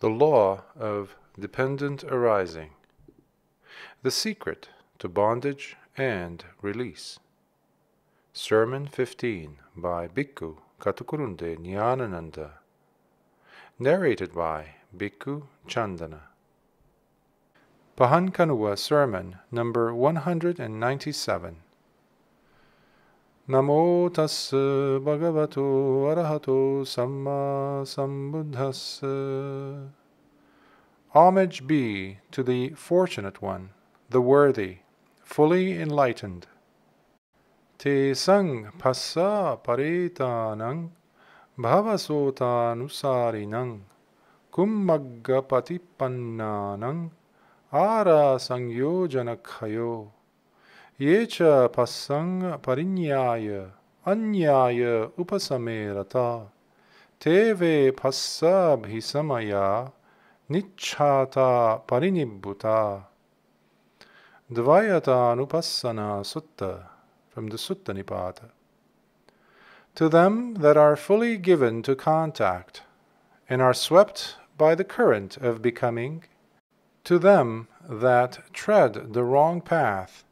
The law of dependent arising. The secret to bondage and release. Sermon 15 by Bhikkhu Katukurunde Nyanananda. Narrated by Bhikkhu Chandana. Pahan Kanuwa Sermon number 197. Namo tassa bhagavato arahato samma sambuddhassa. Homage be to the fortunate one, the worthy, fully enlightened. Te sang passa paretanang bhavasotanusarinang kummagga patipannanang ara sangyojanakhayo ये च पस्संग परिन्याय अन्याय उपसमेरता ते वे पस्साभिसमया निच्छाता parinibbuta. Dvayatanupasana Sutta from the Sutta Nipata. To them that are fully given to contact and are swept by the current of becoming, to them that tread the wrong path,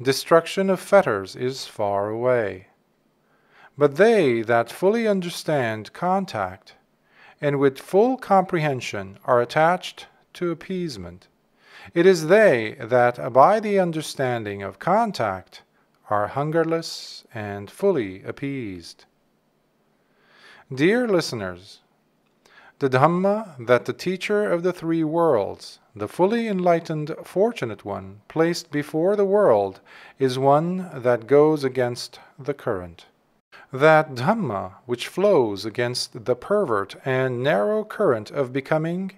destruction of fetters is far away. But they that fully understand contact and with full comprehension are attached to appeasement, it is they that by the understanding of contact are hungerless and fully appeased. Dear listeners, the Dhamma that the teacher of the three worlds, the fully enlightened fortunate one, placed before the world is one that goes against the current. That Dhamma which flows against the pervert and narrow current of becoming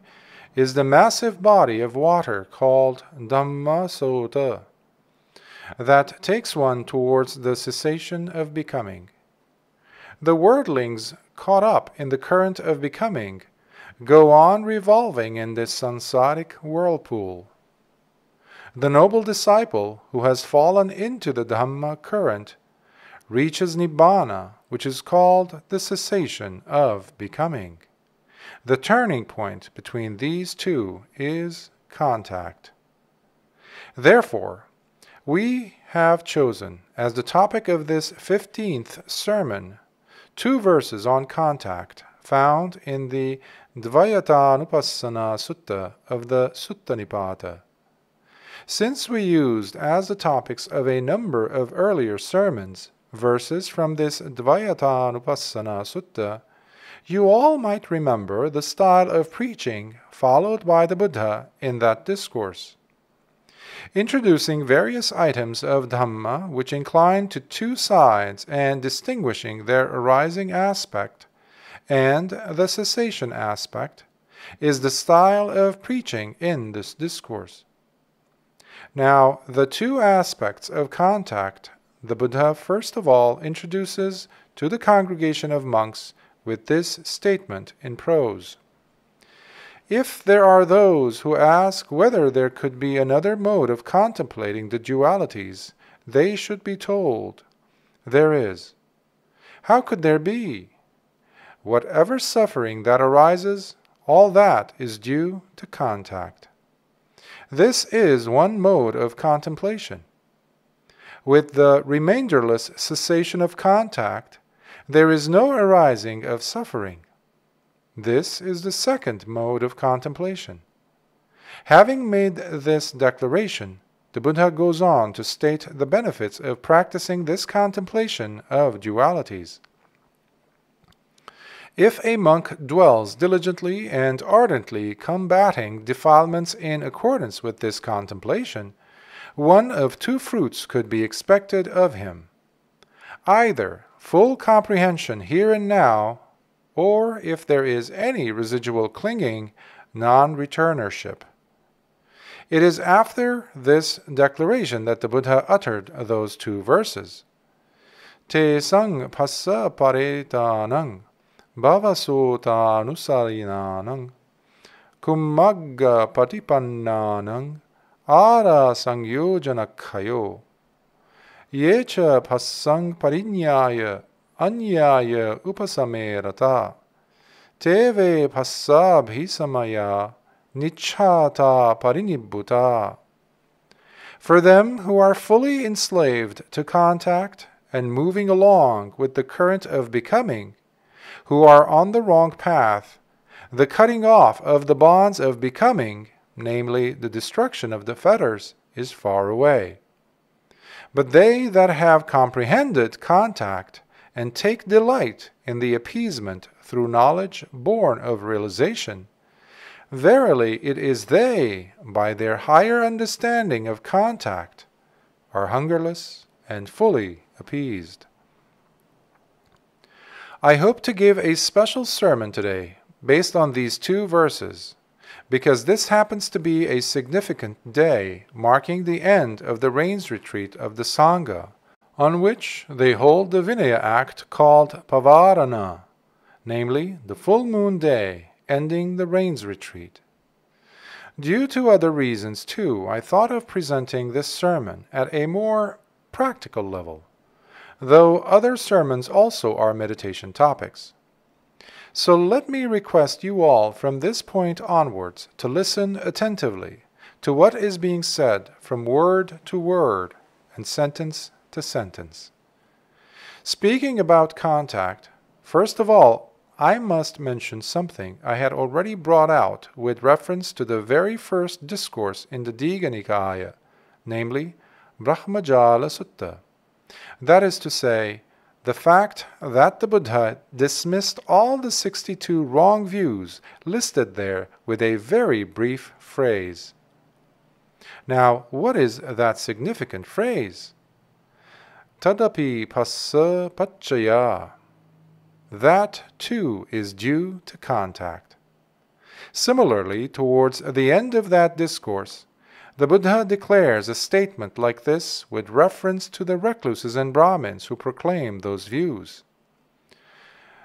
is the massive body of water called Dhamma Sota, that takes one towards the cessation of becoming. The worldlings caught up in the current of becoming go on revolving in this sansaric whirlpool. The noble disciple who has fallen into the Dhamma current reaches Nibbana, which is called the cessation of becoming. The turning point between these two is contact. Therefore, we have chosen as the topic of this 15th sermon two verses on contact found in the Dvayatanupasana Sutta of the Sutta Nipata. Since we used as the topics of a number of earlier sermons verses from this Dvayatanupasana Sutta, you all might remember the style of preaching followed by the Buddha in that discourse introducing various items of Dhamma which incline to two sides and distinguishing their arising aspect and the cessation aspect, is the style of preaching in this discourse. Now, the two aspects of contact the Buddha first of all introduces to the congregation of monks with this statement in prose. If there are those who ask whether there could be another mode of contemplating the dualities, they should be told, There is. How could there be? Whatever suffering that arises, all that is due to contact. This is one mode of contemplation. With the remainderless cessation of contact, there is no arising of suffering. This is the second mode of contemplation. Having made this declaration, the Buddha goes on to state the benefits of practicing this contemplation of dualities. If a monk dwells diligently and ardently combating defilements in accordance with this contemplation, one of two fruits could be expected of him either full comprehension here and now or if there is any residual clinging, non returnership. It is after this declaration that the Buddha uttered those two verses. Te sang passa paretanang bhavasota nusarinanang kummagga patipannanang ara sangyojanakhayo yecha passang parinyaya anyaya upasamerata teve passabhisamaya nichata parinibbuta. For them who are fully enslaved to contact and moving along with the current of becoming, who are on the wrong path, the cutting off of the bonds of becoming, namely the destruction of the fetters, is far away. But they that have comprehended contact and take delight in the appeasement through knowledge born of realization, verily it is they, by their higher understanding of contact, are hungerless and fully appeased. I hope to give a special sermon today based on these two verses because this happens to be a significant day marking the end of the rains retreat of the Sangha, on which they hold the Vinaya act called Pavarana, namely the full moon day ending the rains retreat. Due to other reasons, too, I thought of presenting this sermon at a more practical level, though other sermons also are meditation topics. So let me request you all from this point onwards to listen attentively to what is being said from word to word and sentence to sentence. Speaking about contact, first of all, I must mention something I had already brought out with reference to the very first discourse in the Digha Nikaya, namely Brahmajala Sutta. That is to say, the fact that the Buddha dismissed all the 62 wrong views listed there with a very brief phrase. Now, what is that significant phrase? Tadapi passa paccaya. That too is due to contact. Similarly, towards the end of that discourse, the Buddha declares a statement like this with reference to the recluses and Brahmins who proclaim those views.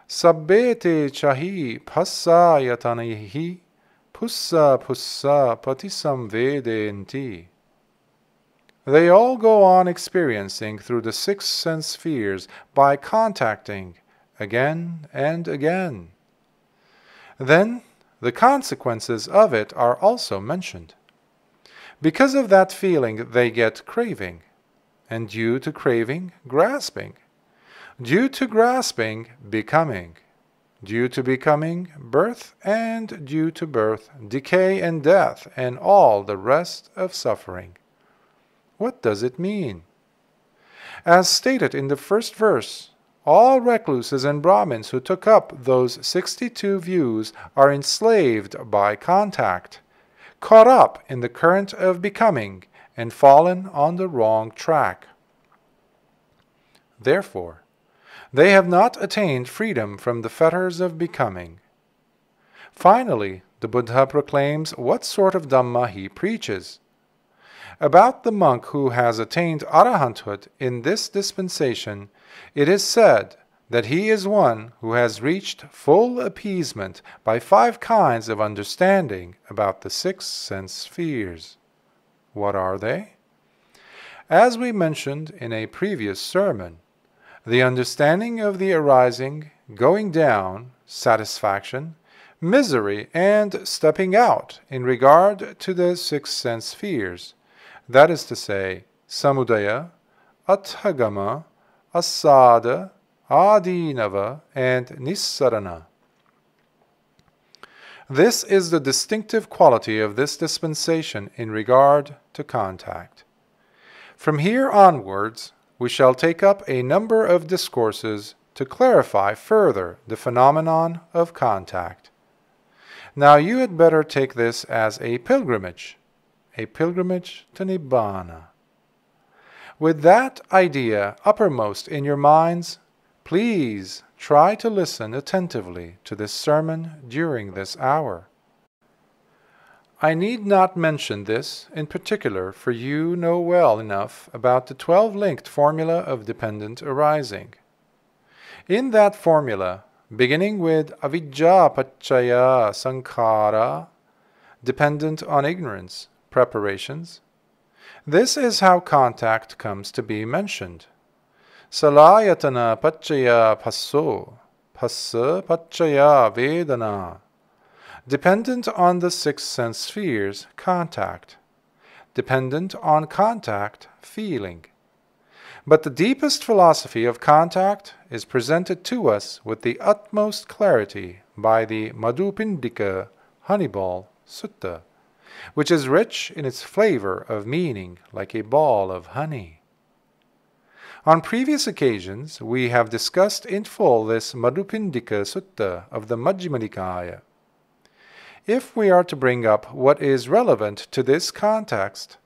Sabbete chahi passa yatanihi pussa pussa patisamvedenti. They all go on experiencing through the six sense spheres by contacting again and again. Then the consequences of it are also mentioned. Because of that feeling, they get craving. And due to craving, grasping. Due to grasping, becoming. Due to becoming, birth, and due to birth, decay and death, and all the rest of suffering. What does it mean? As stated in the first verse, all recluses and Brahmins who took up those 62 views are enslaved by contact caught up in the current of becoming and fallen on the wrong track. Therefore, they have not attained freedom from the fetters of becoming. Finally, the Buddha proclaims what sort of Dhamma he preaches. About the monk who has attained arahanthood in this dispensation, it is said that he is one who has reached full appeasement by five kinds of understanding about the six sense spheres. What are they? As we mentioned in a previous sermon, the understanding of the arising, going down, satisfaction, misery, and stepping out in regard to the six sense spheres, that is to say, samudaya, atthagama, asada, Adinava, and Nissarana. This is the distinctive quality of this dispensation in regard to contact. From here onwards, we shall take up a number of discourses to clarify further the phenomenon of contact. Now you had better take this as a pilgrimage, a pilgrimage to Nibbana. With that idea uppermost in your minds, Please try to listen attentively to this sermon during this hour. I need not mention this in particular, for you know well enough about the 12 linked formula of dependent arising. In that formula, beginning with avijja paccaya sankhara, dependent on ignorance, preparations, this is how contact comes to be mentioned. Salayatana Pachaya Passo phassa paccaya vedana. Dependent on the six sense spheres, contact. Dependent on contact, feeling. But the deepest philosophy of contact is presented to us with the utmost clarity by the Madhupindika Honeyball Sutta, which is rich in its flavor of meaning like a ball of honey. On previous occasions, we have discussed in full this Madhupindika Sutta of the Majjhima Nikaya. If we are to bring up what is relevant to this context,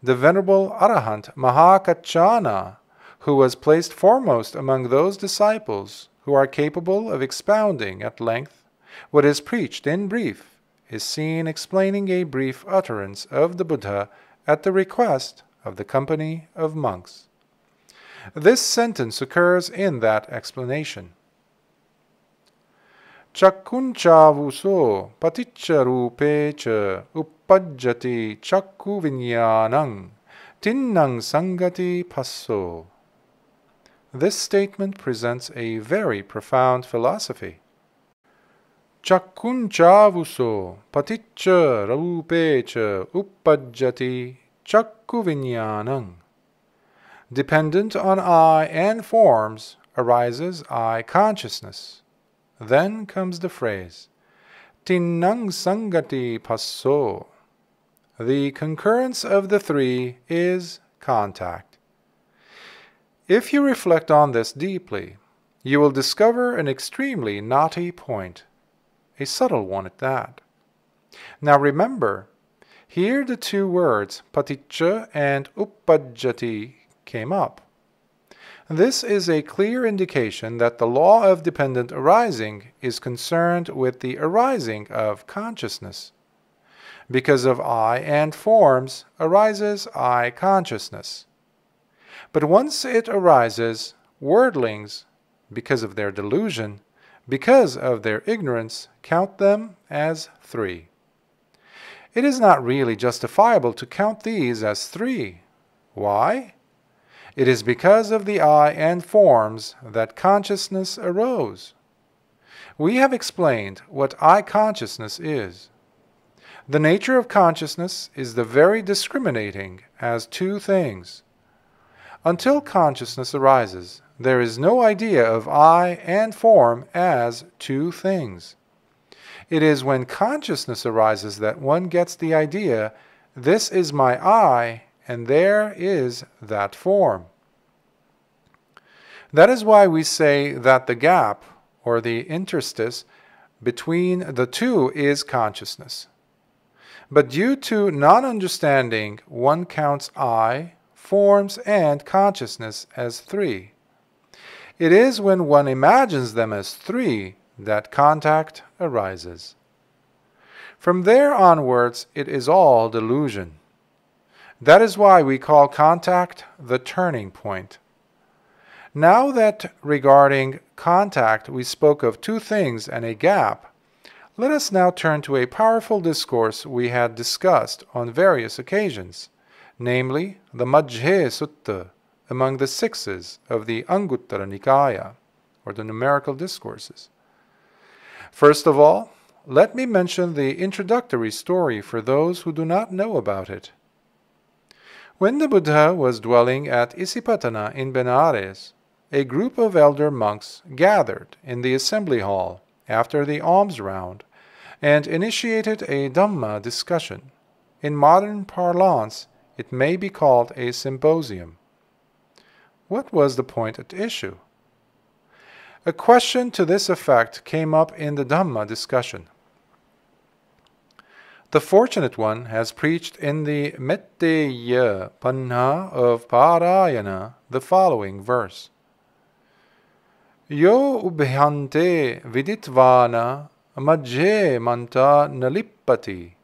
the Venerable Arahant Mahakachana who was placed foremost among those disciples who are capable of expounding at length what is preached in brief, is seen explaining a brief utterance of the Buddha at the request of the company of monks. This sentence occurs in that explanation. Chakkunchavuso paticca rupe uppajjati chakku vinyanang tinnang sangati passo. This statement presents a very profound philosophy. Chakkunchavuso paticca rupecha uppajjati chakku Dependent on eye and forms arises eye consciousness. Then comes the phrase Tinang sangati passo. The concurrence of the three is contact. If you reflect on this deeply, you will discover an extremely knotty point, a subtle one at that. Now remember, here the two words paticca and uppajjati came up. This is a clear indication that the law of dependent arising is concerned with the arising of consciousness. Because of eye and forms arises eye consciousness. But once it arises, wordlings, because of their delusion, because of their ignorance, count them as three. It is not really justifiable to count these as three. Why? It is because of the eye and forms that consciousness arose. We have explained what eye consciousness is. The nature of consciousness is the very discriminating as two things until consciousness arises, there is no idea of eye and form as two things. It is when consciousness arises that one gets the idea, this is my eye, and there is that form. That is why we say that the gap, or the interstice, between the two is consciousness. But due to non understanding, one counts eye forms, and consciousness as three. It is when one imagines them as three that contact arises. From there onwards, it is all delusion. That is why we call contact the turning point. Now that regarding contact we spoke of two things and a gap, let us now turn to a powerful discourse we had discussed on various occasions namely the Majjhe Sutta, among the sixes of the Anguttara Nikaya, or the numerical discourses. First of all, let me mention the introductory story for those who do not know about it. When the Buddha was dwelling at Isipatana in Benares, a group of elder monks gathered in the assembly hall after the alms round and initiated a Dhamma discussion. In modern parlance, it may be called a symposium. What was the point at issue? A question to this effect came up in the Dhamma discussion. The fortunate one has preached in the Metteya Panha of Parayana the following verse. Yo ubhyante viditvana majje manta nalipati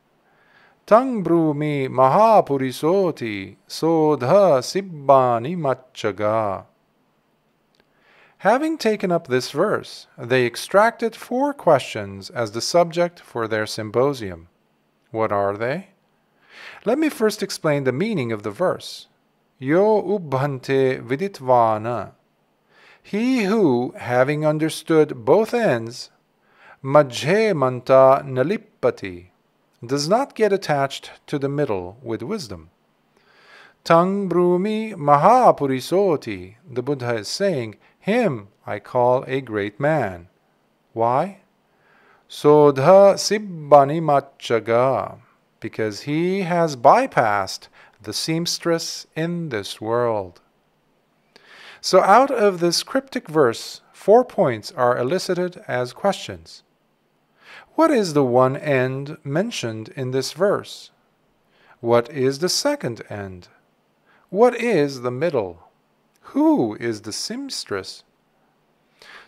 Tang brumi mahapurisoti sodha sibbani machaga. Having taken up this verse, they extracted four questions as the subject for their symposium. What are they? Let me first explain the meaning of the verse. Yo ubhante viditvana. He who, having understood both ends, majhe manta nalipati, does not get attached to the middle with wisdom. Tang brumi mahapurisoti, the Buddha is saying, him I call a great man. Why? Sodha sibbani machaga, because he has bypassed the seamstress in this world. So out of this cryptic verse, four points are elicited as questions. What is the one end mentioned in this verse? What is the second end? What is the middle? Who is the seamstress?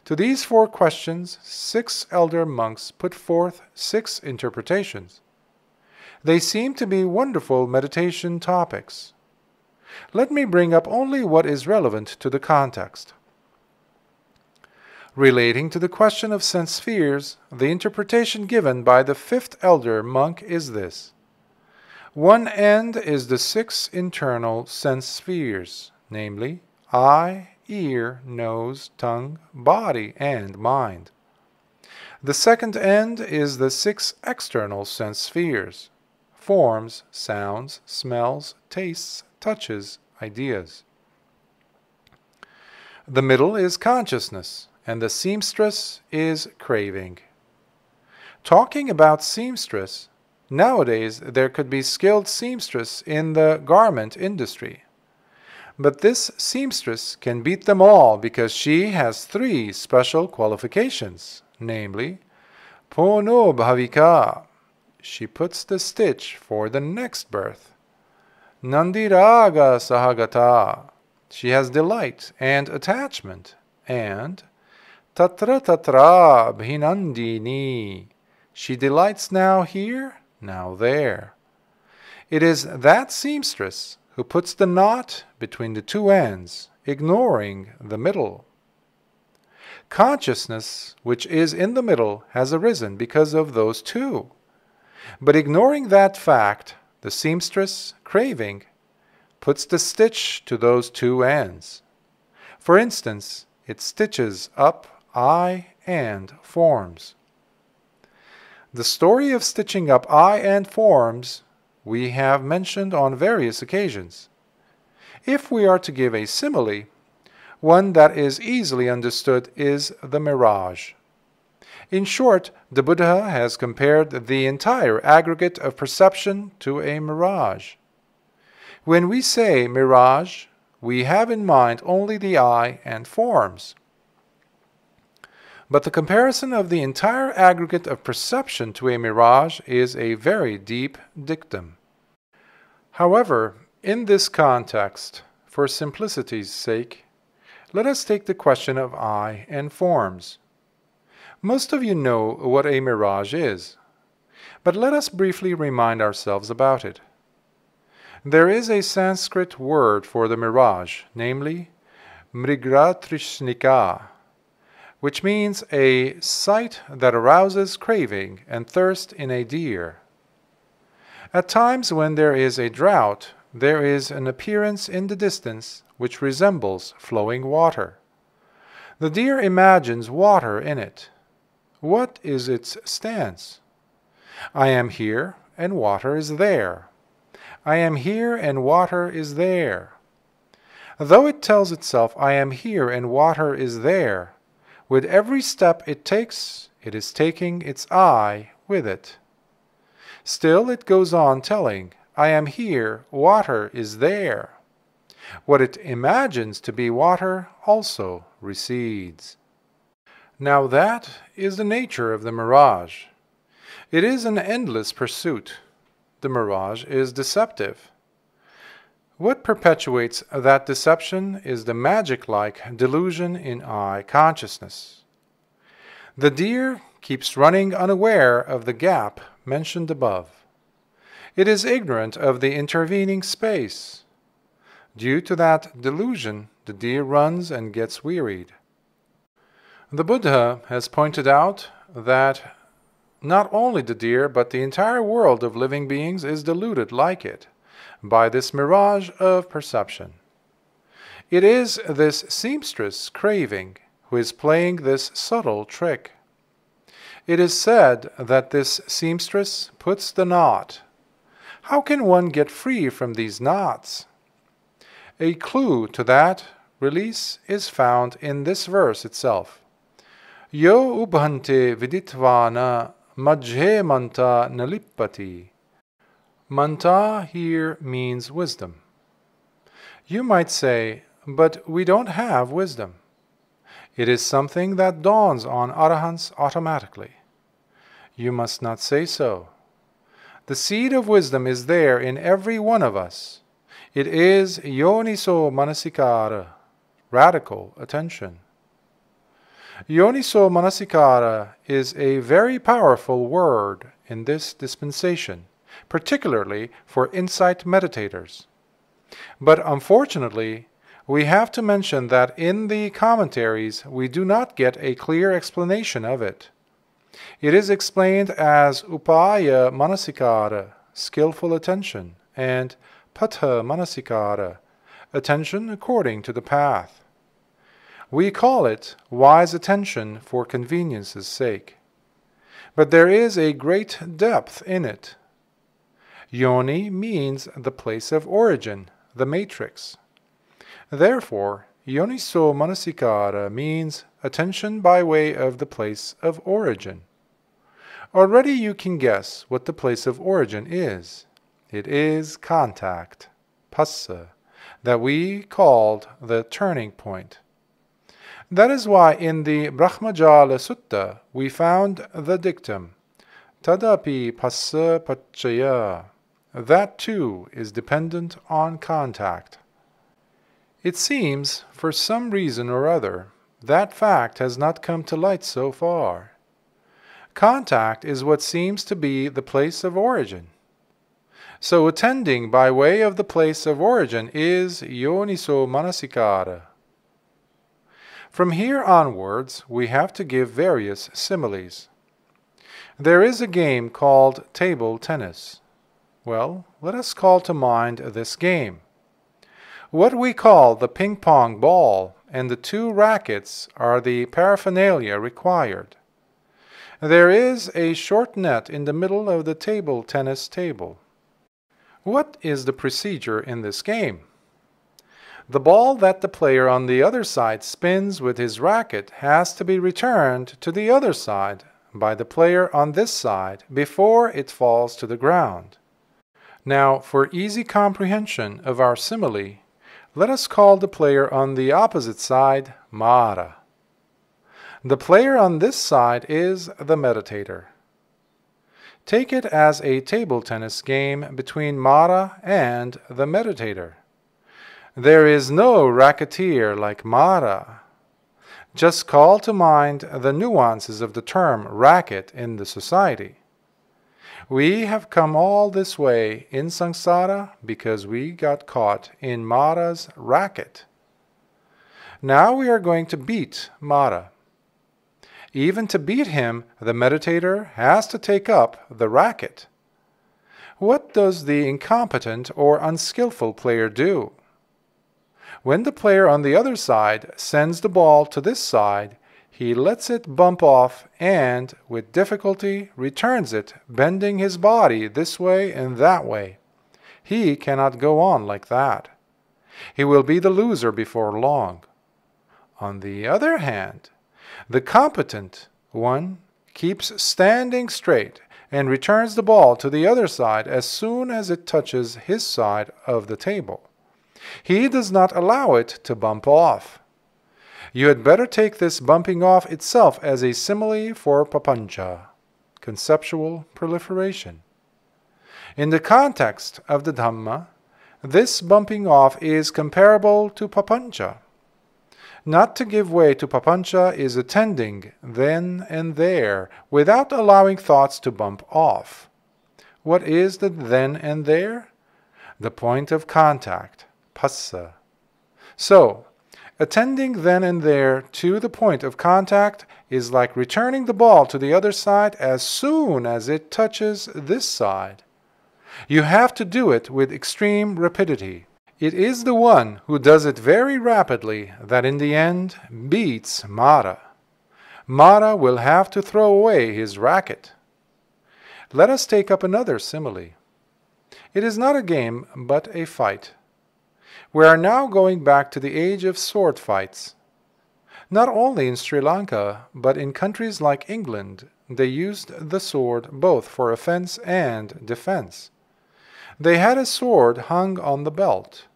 To these four questions, six elder monks put forth six interpretations. They seem to be wonderful meditation topics. Let me bring up only what is relevant to the context. Relating to the question of sense spheres, the interpretation given by the fifth elder monk is this. One end is the six internal sense spheres, namely eye, ear, nose, tongue, body, and mind. The second end is the six external sense spheres forms, sounds, smells, tastes, touches, ideas. The middle is consciousness, and the seamstress is craving. Talking about seamstress, nowadays there could be skilled seamstress in the garment industry. But this seamstress can beat them all because she has three special qualifications, namely, Pono Bhavika. She puts the stitch for the next birth. Nandiraga Sahagata. She has delight and attachment. And Tatra Tatra Bhinandini. She delights now here, now there. It is that seamstress who puts the knot between the two ends, ignoring the middle. Consciousness, which is in the middle, has arisen because of those two. But ignoring that fact, the seamstress, craving, puts the stitch to those two ends. For instance, it stitches up eye and forms. The story of stitching up eye and forms we have mentioned on various occasions. If we are to give a simile, one that is easily understood is the mirage. In short, the Buddha has compared the entire aggregate of perception to a mirage. When we say mirage, we have in mind only the eye and forms. But the comparison of the entire aggregate of perception to a mirage is a very deep dictum. However, in this context, for simplicity's sake, let us take the question of eye and forms. Most of you know what a mirage is, but let us briefly remind ourselves about it. There is a Sanskrit word for the mirage, namely mrigatrishnika, which means a sight that arouses craving and thirst in a deer. At times when there is a drought, there is an appearance in the distance which resembles flowing water. The deer imagines water in it. What is its stance? I am here, and water is there. I am here, and water is there. Though it tells itself, I am here, and water is there, with every step it takes, it is taking its I with it. Still it goes on telling, I am here, water is there. What it imagines to be water also recedes. Now that is the nature of the mirage. It is an endless pursuit. The mirage is deceptive. What perpetuates that deception is the magic like delusion in I consciousness. The deer keeps running unaware of the gap mentioned above. It is ignorant of the intervening space. Due to that delusion, the deer runs and gets wearied. The Buddha has pointed out that not only the deer, but the entire world of living beings is deluded like it by this mirage of perception. It is this seamstress craving who is playing this subtle trick. It is said that this seamstress puts the knot. How can one get free from these knots? A clue to that release is found in this verse itself. Yo ubhante viditvana majhe manta nalipati. Manta here means wisdom. You might say, but we don't have wisdom. It is something that dawns on arahants automatically. You must not say so. The seed of wisdom is there in every one of us. It is yoniso manasikara, radical attention. Yoniso manasikara is a very powerful word in this dispensation, particularly for insight meditators. But unfortunately, we have to mention that in the commentaries we do not get a clear explanation of it. It is explained as upaya manasikara, skillful attention, and patha manasikara, attention according to the path. We call it wise attention for convenience's sake. But there is a great depth in it. Yoni means the place of origin, the matrix. Therefore, yoniso manasikara means attention by way of the place of origin. Already you can guess what the place of origin is. It is contact, passa, that we called the turning point. That is why in the Brahmajala Sutta we found the dictum, Tadapi passa pachaya. That too is dependent on contact. It seems, for some reason or other, that fact has not come to light so far. Contact is what seems to be the place of origin. So attending by way of the place of origin is yoniso manasikara. From here onwards, we have to give various similes. There is a game called table tennis. Well, let us call to mind this game. What we call the ping pong ball and the two rackets are the paraphernalia required. There is a short net in the middle of the table tennis table. What is the procedure in this game? The ball that the player on the other side spins with his racket has to be returned to the other side by the player on this side before it falls to the ground. Now, for easy comprehension of our simile, let us call the player on the opposite side Mara. The player on this side is the meditator. Take it as a table tennis game between Mara and the meditator. There is no racketeer like Mara. Just call to mind the nuances of the term racket in the society. We have come all this way in samsara because we got caught in Mara's racket. Now we are going to beat Mara. Even to beat him, the meditator has to take up the racket. What does the incompetent or unskillful player do? When the player on the other side sends the ball to this side, he lets it bump off and, with difficulty, returns it, bending his body this way and that way. He cannot go on like that. He will be the loser before long. On the other hand, the competent one keeps standing straight and returns the ball to the other side as soon as it touches his side of the table. He does not allow it to bump off. You had better take this bumping off itself as a simile for papancha, conceptual proliferation. In the context of the Dhamma, this bumping off is comparable to papancha. Not to give way to papancha is attending then and there without allowing thoughts to bump off. What is the then and there? The point of contact, passa. So, Attending then and there to the point of contact is like returning the ball to the other side as soon as it touches this side. You have to do it with extreme rapidity. It is the one who does it very rapidly that in the end beats Mara. Mara will have to throw away his racket. Let us take up another simile. It is not a game, but a fight. We are now going back to the age of sword fights. Not only in Sri Lanka, but in countries like England, they used the sword both for offense and defense. They had a sword hung on the belt.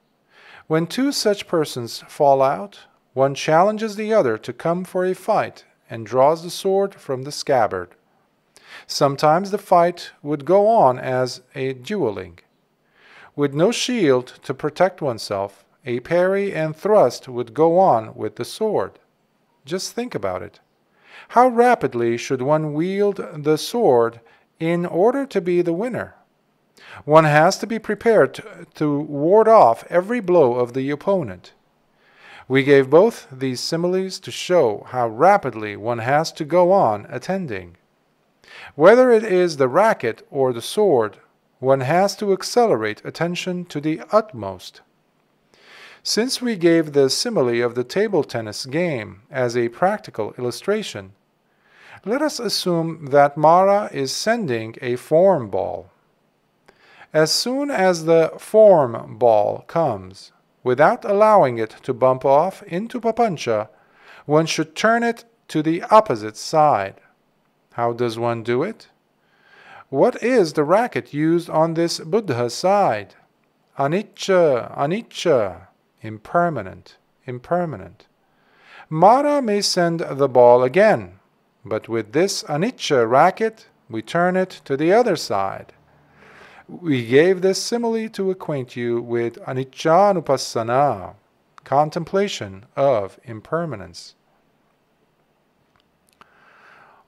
When two such persons fall out, one challenges the other to come for a fight and draws the sword from the scabbard. Sometimes the fight would go on as a dueling. With no shield to protect oneself, a parry and thrust would go on with the sword. Just think about it. How rapidly should one wield the sword in order to be the winner? One has to be prepared to, ward off every blow of the opponent. We gave both these similes to show how rapidly one has to go on attending. Whether it is the racket or the sword, one has to accelerate attention to the utmost. Since we gave the simile of the table tennis game as a practical illustration, let us assume that Mara is sending a form ball. As soon as the form ball comes, without allowing it to bump off into Papancha, one should turn it to the opposite side. How does one do it? What is the racket used on this Buddha side? Anicca, anicca, impermanent, impermanent. Mara may send the ball again, but with this anicca racket, we turn it to the other side. We gave this simile to acquaint you with aniccanupassana, contemplation of impermanence.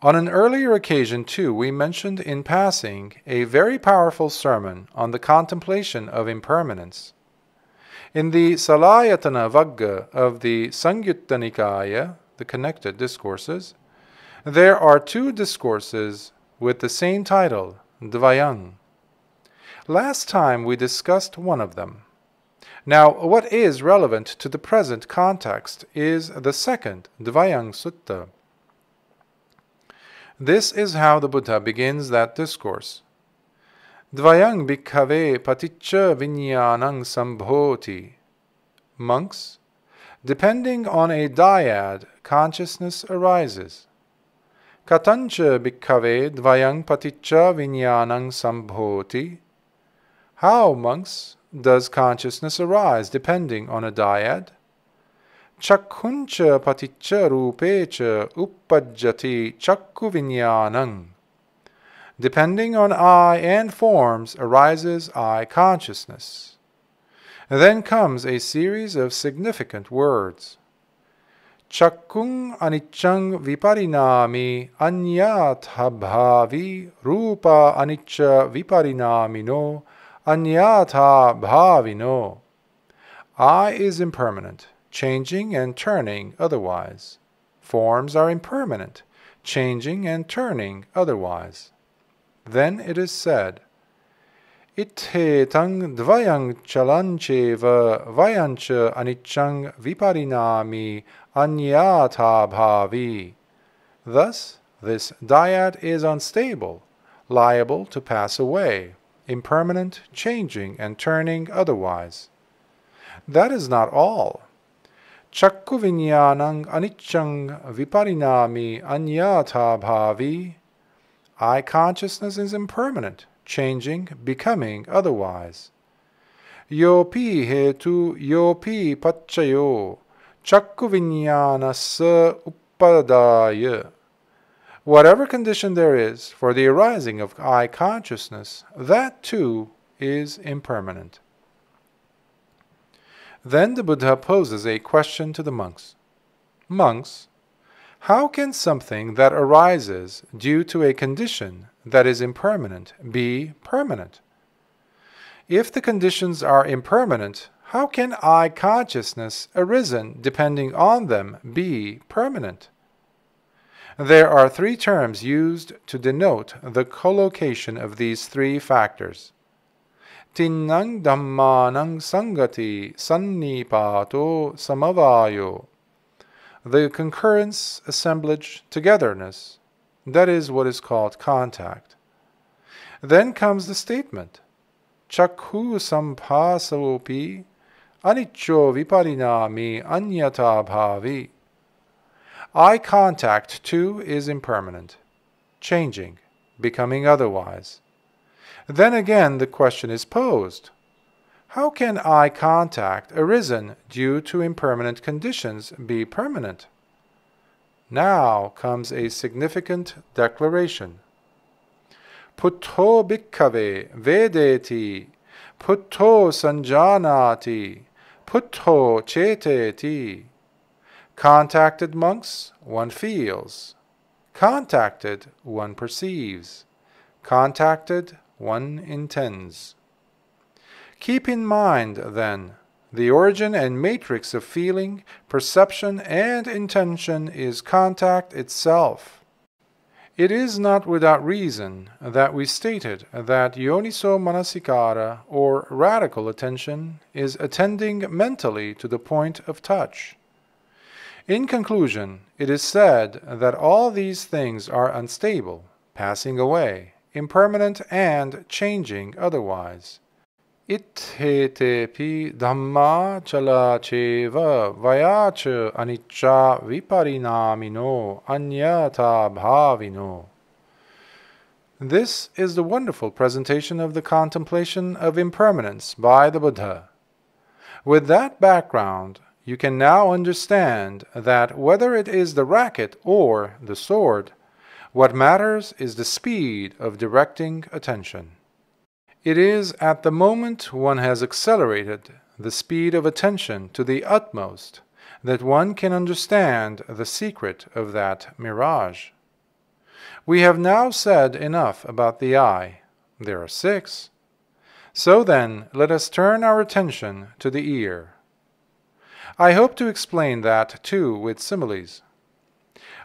On an earlier occasion, too, we mentioned in passing a very powerful sermon on the contemplation of impermanence. In the Salayatana Vagga of the Sangyutta Nikaya, the connected discourses, there are two discourses with the same title, Dvayang. Last time we discussed one of them. Now, what is relevant to the present context is the second, Dvayang Sutta. This is how the Buddha begins that discourse. Dvayang bhikkhave paticca vinyanang sambhoti. Monks, depending on a dyad, consciousness arises. Katancha bhikkhave dvayang paticca vinyanang sambhoti. How, monks, does consciousness arise depending on a dyad? Chakkuncha paticca rupecha uppajjati chakku vinyanang. Depending on eye and forms arises eye consciousness. Then comes a series of significant words. Chakkung anichang viparinami anyathabhavi rupa anicca viparinamino anyatha bhavino. Eye is impermanent changing and turning otherwise. Forms are impermanent, changing and turning otherwise. Then it is said, Itthetang dvayang chalancheva vayancha anichang viparinami anyata bhavi. Thus, this dyad is unstable, liable to pass away, impermanent, changing, and turning otherwise. That is not all. Chakku vinyanang anichang viparinami anyata bhavi. Eye consciousness is impermanent, changing, becoming otherwise. Yopi hetu yopi pachayo chakku vinyanasa upadaya. Whatever condition there is for the arising of eye consciousness, that too is impermanent. Then the Buddha poses a question to the monks. Monks, how can something that arises due to a condition that is impermanent be permanent? If the conditions are impermanent, how can eye consciousness arisen depending on them be permanent? There are three terms used to denote the collocation of these three factors. Tinnang dhammanang sangati sannipato samavayo. The concurrence, assemblage, togetherness. That is what is called contact. Then comes the statement. Chakhu sampasaopi aniccho viparinami anyata bhavi. Eye contact, too, is impermanent, changing, becoming otherwise. Then again the question is posed. How can eye contact arisen due to impermanent conditions be permanent? Now comes a significant declaration. Phuttho bhikkave vedeti, phuttho sanjanati, phuttho ceteti. Contacted monks, one feels. Contacted, one perceives. Contacted, one intends. Keep in mind, then, the origin and matrix of feeling, perception, and intention is contact itself. It is not without reason that we stated that yoniso manasikara, or radical attention, is attending mentally to the point of touch. In conclusion, it is said that all these things are unstable, passing away, impermanent, and changing otherwise. Ithetepi dhamma chala cheva vayacha anicca viparinamino anyata bhavino. This is the wonderful presentation of the contemplation of impermanence by the Buddha. With that background, you can now understand that whether it is the racket or the sword, what matters is the speed of directing attention. It is at the moment one has accelerated the speed of attention to the utmost that one can understand the secret of that mirage. We have now said enough about the eye. There are six. So then, let us turn our attention to the ear. I hope to explain that too with similes.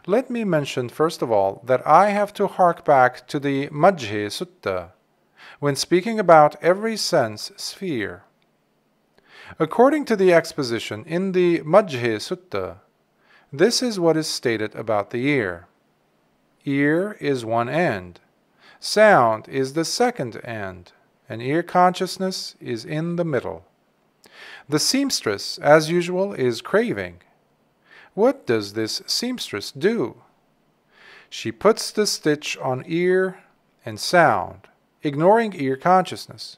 Let me mention first of all that I have to hark back to the Majjhe Sutta when speaking about every sense sphere. According to the exposition in the Majjhe Sutta, this is what is stated about the ear. Ear is one end, sound is the second end, and ear consciousness is in the middle. The seamstress, as usual, is craving, what does this seamstress do? She puts the stitch on ear and sound, ignoring ear consciousness.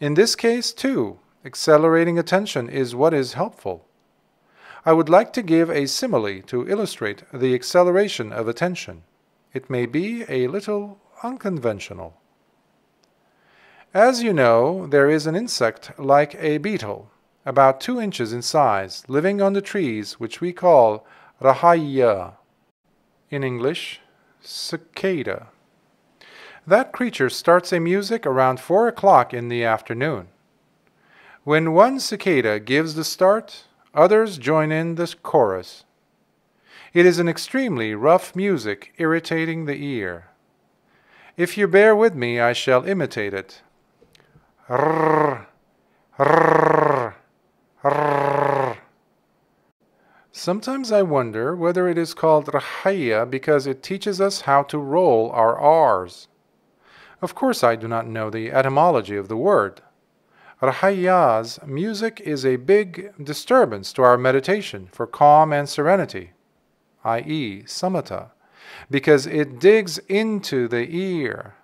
In this case, too, accelerating attention is what is helpful. I would like to give a simile to illustrate the acceleration of attention. It may be a little unconventional. As you know, there is an insect like a beetle about two inches in size, living on the trees which we call rahaya. In English, cicada. That creature starts a music around four o'clock in the afternoon. When one cicada gives the start, others join in the chorus. It is an extremely rough music, irritating the ear. If you bear with me, I shall imitate it. Rrr, rrr, Sometimes I wonder whether it is called Rahaya because it teaches us how to roll our R's. Of course, I do not know the etymology of the word. Rahaya's music is a big disturbance to our meditation for calm and serenity, i.e., samatha, because it digs into the ear.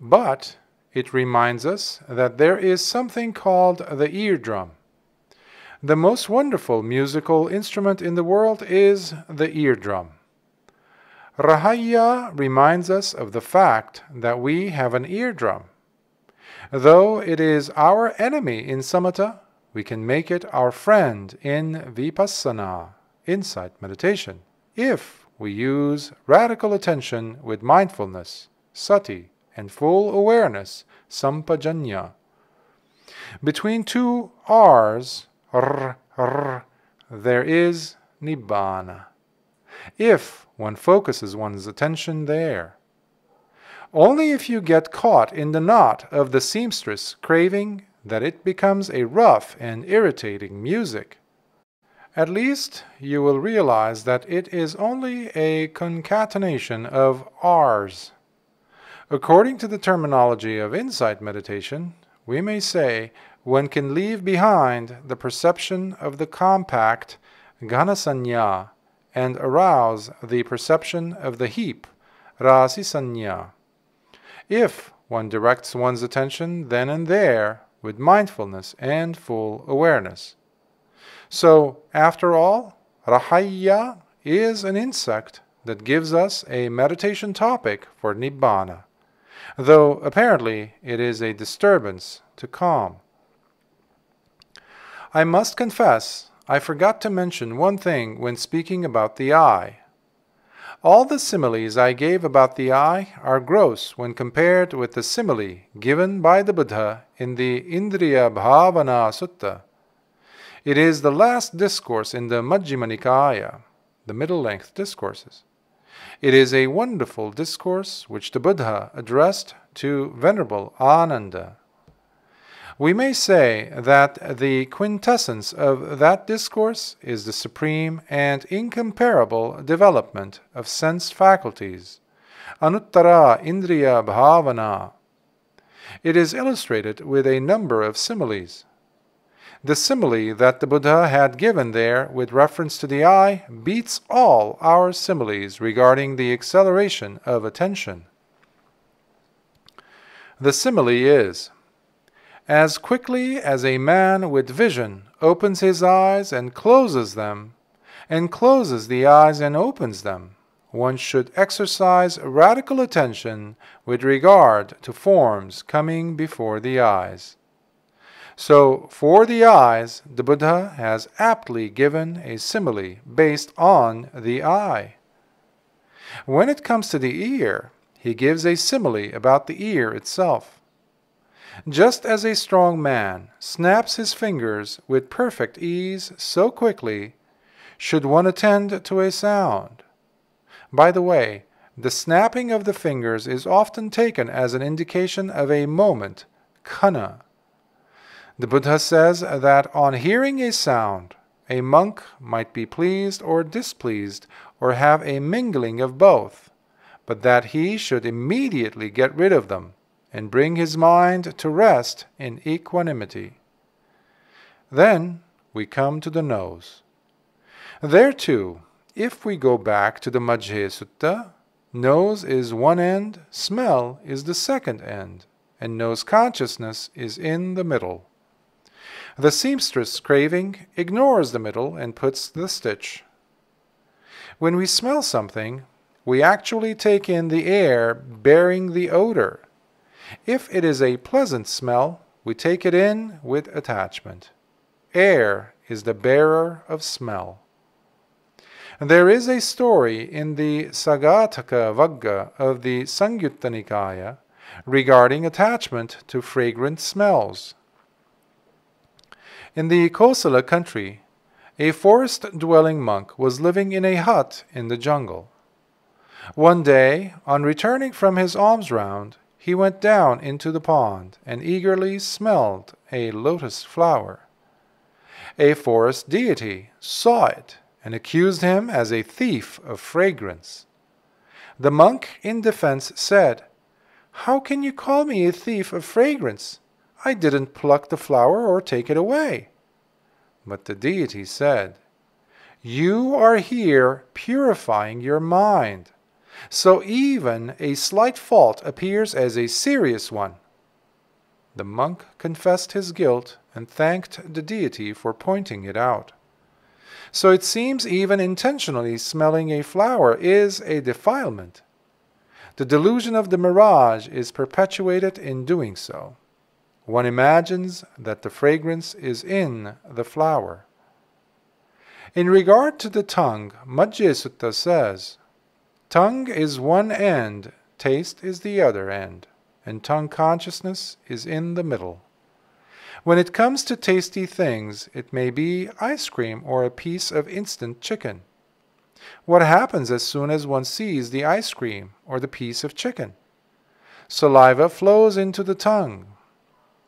But it reminds us that there is something called the eardrum the most wonderful musical instrument in the world is the eardrum. Rahaya reminds us of the fact that we have an eardrum. Though it is our enemy in samatha, we can make it our friend in vipassana, insight meditation, if we use radical attention with mindfulness, sati, and full awareness, sampajanya. Between two R's, r, r, there is nibbana. If one focuses one's attention there, Only if you get caught in the knot of the seamstress craving that it becomes a rough and irritating music. At least you will realize that it is only a concatenation of R's. According to the terminology of insight meditation, we may say one can leave behind the perception of the compact Ghanasanya and arouse the perception of the heap Rasisanya. If one directs one's attention then and there with mindfulness and full awareness. So, after all, Rahaya is an insect that gives us a meditation topic for Nibbana, though apparently it is a disturbance to calm. I must confess, I forgot to mention one thing when speaking about the eye. All the similes I gave about the eye are gross when compared with the simile given by the Buddha in the Indriya Bhavana Sutta. It is the last discourse in the Majjhima Nikaya, the middle length discourses. It is a wonderful discourse which the Buddha addressed to Venerable Ananda. We may say that the quintessence of that discourse is the supreme and incomparable development of sense faculties, Anuttara Indriya Bhavana. It is illustrated with a number of similes. The simile that the Buddha had given there with reference to the eye beats all our similes regarding the acceleration of attention. The simile is As quickly as a man with vision opens his eyes and closes them, and closes the eyes and opens them, one should exercise radical attention with regard to forms coming before the eyes. So, for the eyes, the Buddha has aptly given a simile based on the eye. When it comes to the ear, he gives a simile about the ear itself. Just as a strong man snaps his fingers with perfect ease so quickly, should one attend to a sound. By the way, the snapping of the fingers is often taken as an indication of a moment, khanna. The Buddha says that on hearing a sound, a monk might be pleased or displeased or have a mingling of both, but that he should immediately get rid of them and bring his mind to rest in equanimity. Then we come to the nose. There too, if we go back to the Majjhe Sutta, nose is one end, smell is the second end, and nose consciousness is in the middle. The seamstress craving ignores the middle and puts the stitch. When we smell something, we actually take in the air bearing the odor. If it is a pleasant smell, we take it in with attachment. Air is the bearer of smell. There is a story in the Sagataka Vagga of the Samyutta Nikaya regarding attachment to fragrant smells. In the Kosala country, a forest dwelling monk was living in a hut in the jungle. One day, on returning from his alms round, he went down into the pond and eagerly smelled a lotus flower. A forest deity saw it and accused him as a thief of fragrance. The monk in defense said, How can you call me a thief of fragrance? I didn't pluck the flower or take it away. But the deity said, You are here purifying your mind. So even a slight fault appears as a serious one. The monk confessed his guilt and thanked the deity for pointing it out. So it seems even intentionally smelling a flower is a defilement. The delusion of the mirage is perpetuated in doing so. One imagines that the fragrance is in the flower. In regard to the tongue, Majjhesutta says, Tongue is one end, taste is the other end, and tongue consciousness is in the middle. When it comes to tasty things, it may be ice cream or a piece of instant chicken. What happens as soon as one sees the ice cream or the piece of chicken? Saliva flows into the tongue.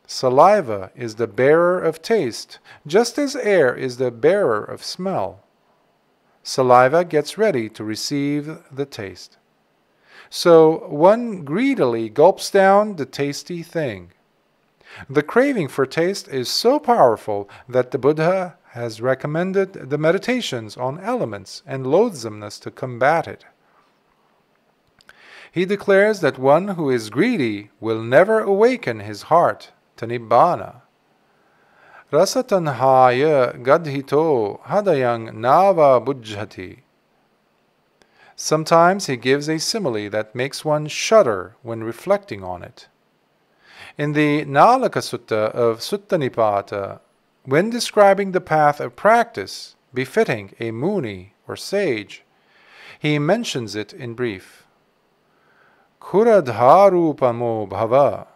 Saliva is the bearer of taste, just as air is the bearer of smell. Saliva gets ready to receive the taste. So one greedily gulps down the tasty thing. The craving for taste is so powerful that the Buddha has recommended the meditations on elements and loathsomeness to combat it. He declares that one who is greedy will never awaken his heart to Nibbana. Rasatanhaya gadhito hadayang nava bujjhati. Sometimes he gives a simile that makes one shudder when reflecting on it. In the Nalaka Sutta of Sutta Nipata, when describing the path of practice befitting a Muni or sage, he mentions it in brief. Kuradharupamo bhava.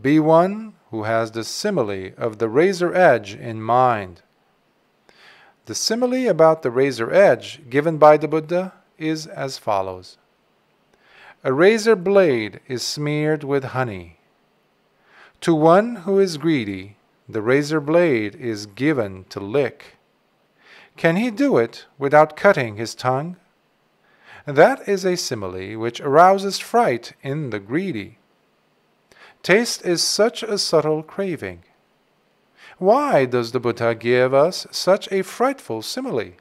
Be one who has the simile of the razor edge in mind. The simile about the razor edge given by the Buddha is as follows A razor blade is smeared with honey. To one who is greedy, the razor blade is given to lick. Can he do it without cutting his tongue? That is a simile which arouses fright in the greedy. Taste is such a subtle craving. Why does the Buddha give us such a frightful simile?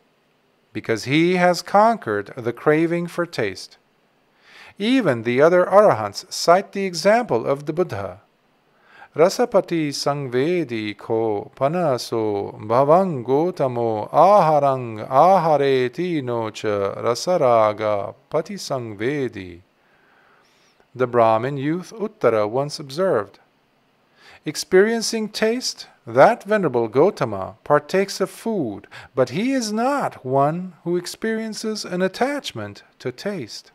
Because he has conquered the craving for taste. Even the other arahants cite the example of the Buddha. Rasapati sangvedi ko panaso bhavang gotamo aharang ahareti nocha rasaraga pati sangvedi. The Brahmin youth Uttara once observed. Experiencing taste, that venerable Gotama partakes of food, but he is not one who experiences an attachment to taste.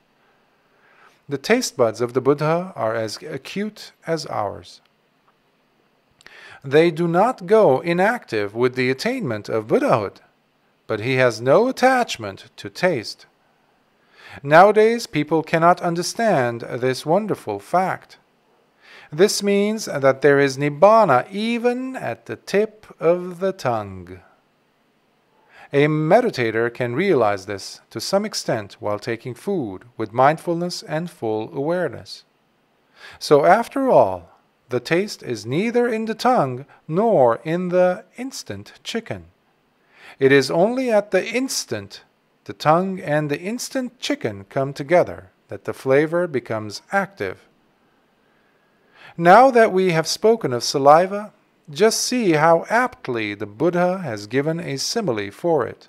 The taste buds of the Buddha are as acute as ours they do not go inactive with the attainment of Buddhahood, but he has no attachment to taste. Nowadays, people cannot understand this wonderful fact. This means that there is Nibbana even at the tip of the tongue. A meditator can realize this to some extent while taking food with mindfulness and full awareness. So, after all, the taste is neither in the tongue nor in the instant chicken. It is only at the instant the tongue and the instant chicken come together that the flavor becomes active. Now that we have spoken of saliva, just see how aptly the Buddha has given a simile for it.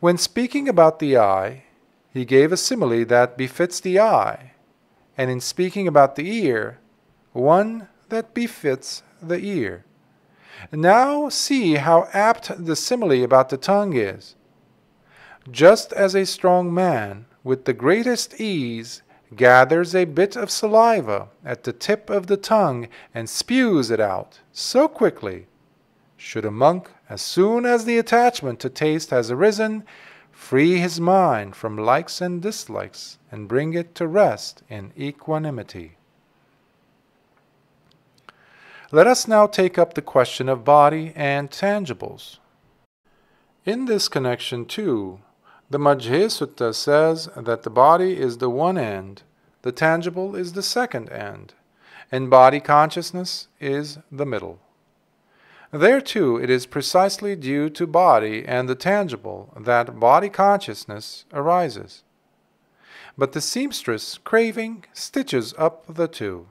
When speaking about the eye, he gave a simile that befits the eye, and in speaking about the ear, one that befits the ear. Now see how apt the simile about the tongue is. Just as a strong man, with the greatest ease, gathers a bit of saliva at the tip of the tongue and spews it out so quickly, should a monk, as soon as the attachment to taste has arisen, free his mind from likes and dislikes and bring it to rest in equanimity. Let us now take up the question of body and tangibles. In this connection, too, the Majjhima Sutta says that the body is the one end, the tangible is the second end, and body consciousness is the middle. There, too, it is precisely due to body and the tangible that body consciousness arises. But the seamstress, craving, stitches up the two.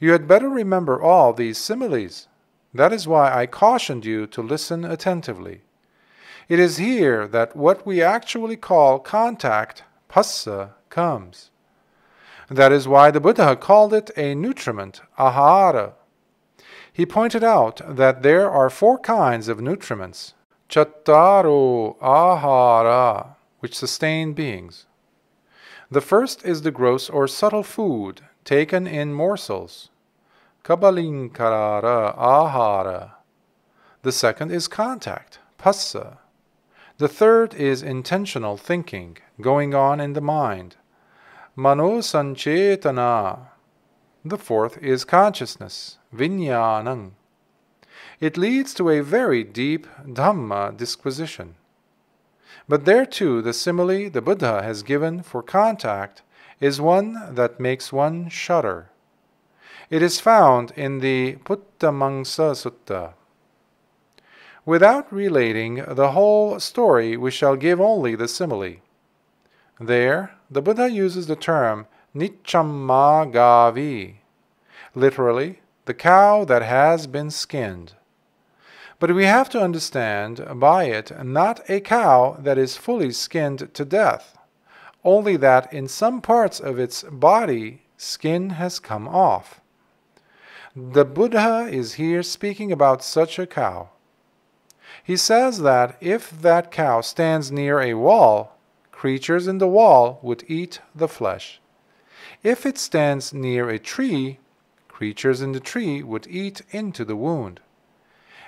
You had better remember all these similes. That is why I cautioned you to listen attentively. It is here that what we actually call contact, phassa, comes. That is why the Buddha called it a nutriment, ahara. He pointed out that there are four kinds of nutriments, chattaro ahara, which sustain beings. The first is the gross or subtle food taken in morsels. Kabalinkarara ahara. The second is contact, phassa. The third is intentional thinking, going on in the mind. Mano Sanchetana. The fourth is consciousness, Vinyanang. It leads to a very deep Dhamma disquisition. But there too, the simile the Buddha has given for contact is one that makes one shudder. It is found in the Puttamangsa Sutta. Without relating the whole story, we shall give only the simile. There, the Buddha uses the term Nicchammagavi, literally, the cow that has been skinned. But we have to understand by it not a cow that is fully skinned to death, only that in some parts of its body skin has come off. The Buddha is here speaking about such a cow. He says that if that cow stands near a wall, creatures in the wall would eat the flesh. If it stands near a tree, creatures in the tree would eat into the wound.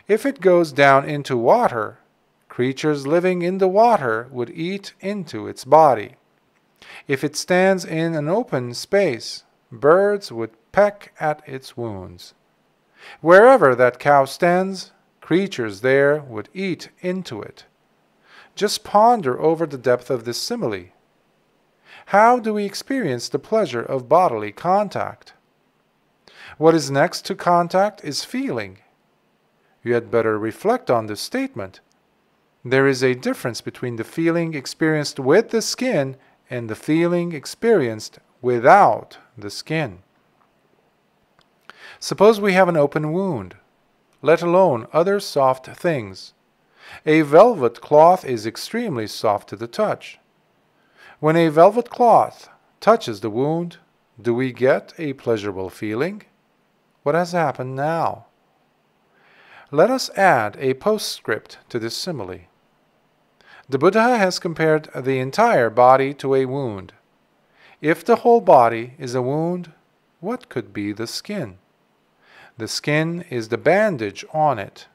If it goes down into water, creatures living in the water would eat into its body. If it stands in an open space, birds would peck at its wounds. Wherever that cow stands, creatures there would eat into it. Just ponder over the depth of this simile. How do we experience the pleasure of bodily contact? What is next to contact is feeling. You had better reflect on this statement. There is a difference between the feeling experienced with the skin and the feeling experienced without the skin. Suppose we have an open wound, let alone other soft things. A velvet cloth is extremely soft to the touch. When a velvet cloth touches the wound, do we get a pleasurable feeling? What has happened now? Let us add a postscript to this simile. The Buddha has compared the entire body to a wound. If the whole body is a wound, what could be the skin? The skin is the bandage on it.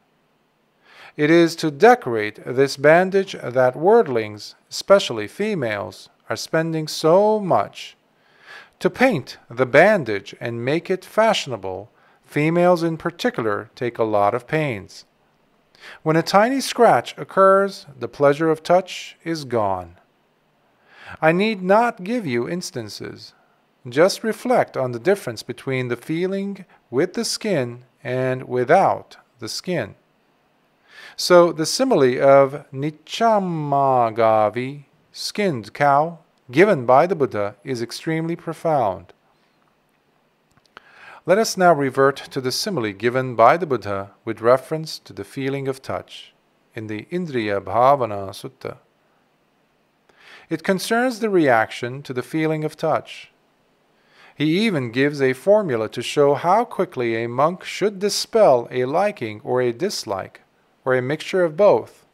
It is to decorate this bandage that wordlings, especially females, are spending so much. To paint the bandage and make it fashionable Females in particular take a lot of pains. When a tiny scratch occurs, the pleasure of touch is gone. I need not give you instances. Just reflect on the difference between the feeling with the skin and without the skin. So the simile of Nichamagavi, skinned cow, given by the Buddha is extremely profound. Let us now revert to the simile given by the Buddha with reference to the feeling of touch in the Indriya Bhavana Sutta. It concerns the reaction to the feeling of touch. He even gives a formula to show how quickly a monk should dispel a liking or a dislike, or a mixture of both,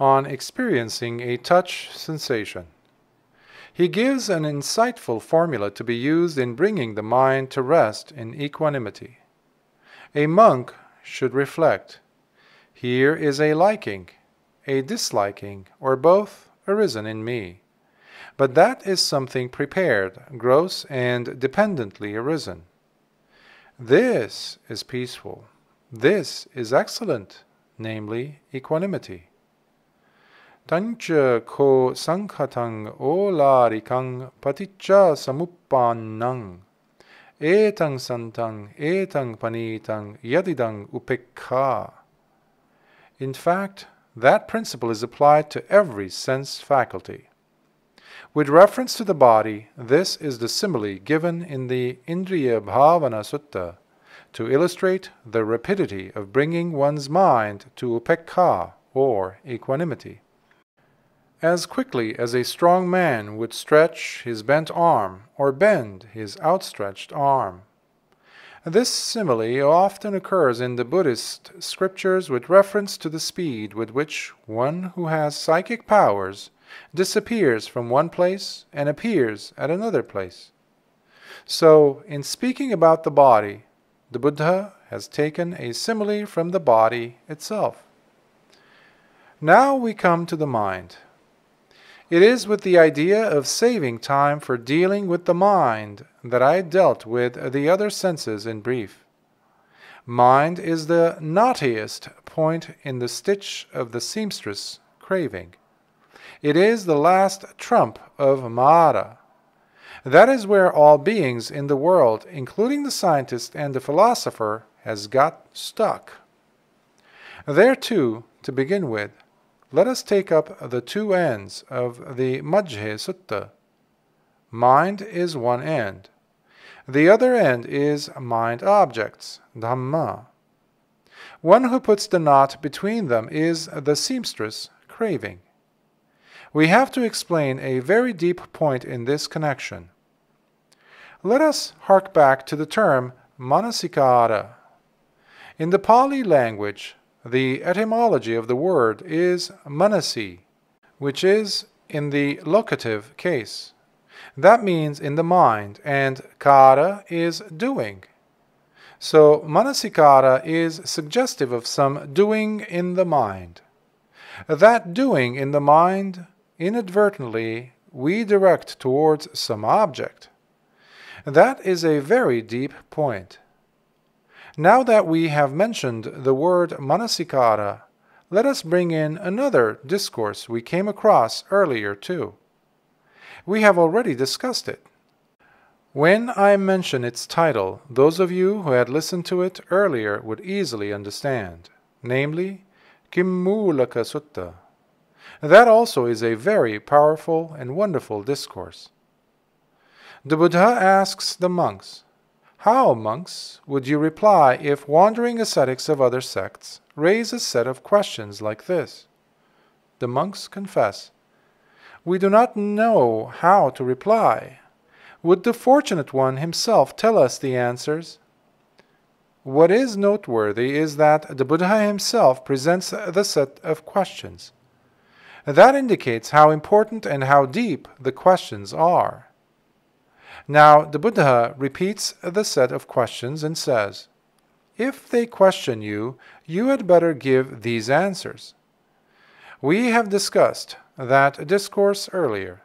on experiencing a touch sensation. He gives an insightful formula to be used in bringing the mind to rest in equanimity. A monk should reflect Here is a liking, a disliking, or both arisen in me. But that is something prepared, gross, and dependently arisen. This is peaceful. This is excellent, namely equanimity. Tancha ko sankhatang olarikang paticca samuppannang etang santang etang panitang yadidang upekha. In fact, that principle is applied to every sense faculty. With reference to the body, this is the simile given in the Indriya Bhavana Sutta to illustrate the rapidity of bringing one's mind to upekha, or equanimity. As quickly as a strong man would stretch his bent arm or bend his outstretched arm. This simile often occurs in the Buddhist scriptures with reference to the speed with which one who has psychic powers disappears from one place and appears at another place. So, in speaking about the body, the Buddha has taken a simile from the body itself. Now we come to the mind. It is with the idea of saving time for dealing with the mind that I dealt with the other senses in brief. Mind is the knottiest point in the stitch of the seamstress craving. It is the last trump of Mara. That is where all beings in the world, including the scientist and the philosopher, has got stuck. There too, to begin with, let us take up the two ends of the Majjhe Sutta. Mind is one end. The other end is mind objects, Dhamma. One who puts the knot between them is the seamstress, craving. We have to explain a very deep point in this connection. Let us hark back to the term manasikara. In the Pali language, the etymology of the word is manasi, which is in the locative case. That means in the mind, and kara is doing. So manasikara is suggestive of some doing in the mind. That doing in the mind, inadvertently, we direct towards some object. That is a very deep point. Now that we have mentioned the word manasikara, let us bring in another discourse we came across earlier too. We have already discussed it. When I mention its title, those of you who had listened to it earlier would easily understand, namely, Kimmulaka Sutta. That also is a very powerful and wonderful discourse. The Buddha asks the monks, How, monks, would you reply if wandering ascetics of other sects raise a set of questions like this? The monks confess, We do not know how to reply. Would the fortunate one himself tell us the answers? What is noteworthy is that the Buddha himself presents the set of questions. That indicates how important and how deep the questions are. Now, the Buddha repeats the set of questions and says, If they question you, you had better give these answers. We have discussed that discourse earlier.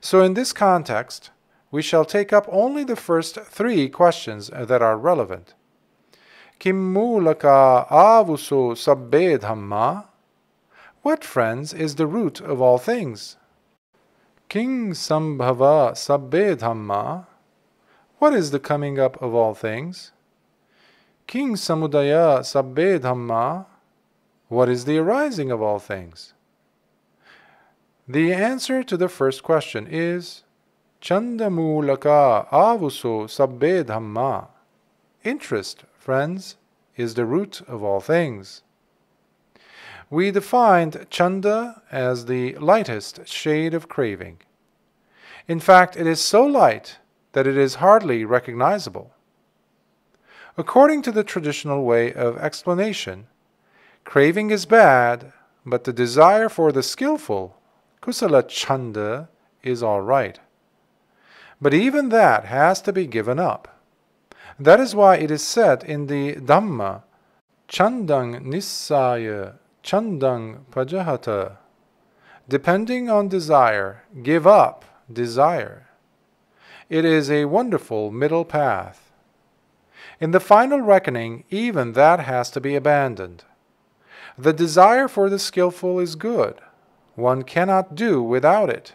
So, in this context, we shall take up only the first three questions that are relevant. Kimmulaka avuso sabbe dhamma? What, friends, is the root of all things? Kim Sambhava Sabbe Dhamma. What is the coming up of all things? Kim Samudaya Sabbe Dhamma. What is the arising of all things? The answer to the first question is Chandamulaka Avuso Sabbe Dhamma. Interest, friends, is the root of all things. We defined chanda as the lightest shade of craving. In fact, it is so light that it is hardly recognizable. According to the traditional way of explanation, craving is bad, but the desire for the skillful, kusala chanda, is all right. But even that has to be given up. That is why it is said in the Dhamma, Chandang Nissaya Chandang Pajahata. Depending on desire, give up desire. It is a wonderful middle path. In the final reckoning, even that has to be abandoned. The desire for the skillful is good. One cannot do without it.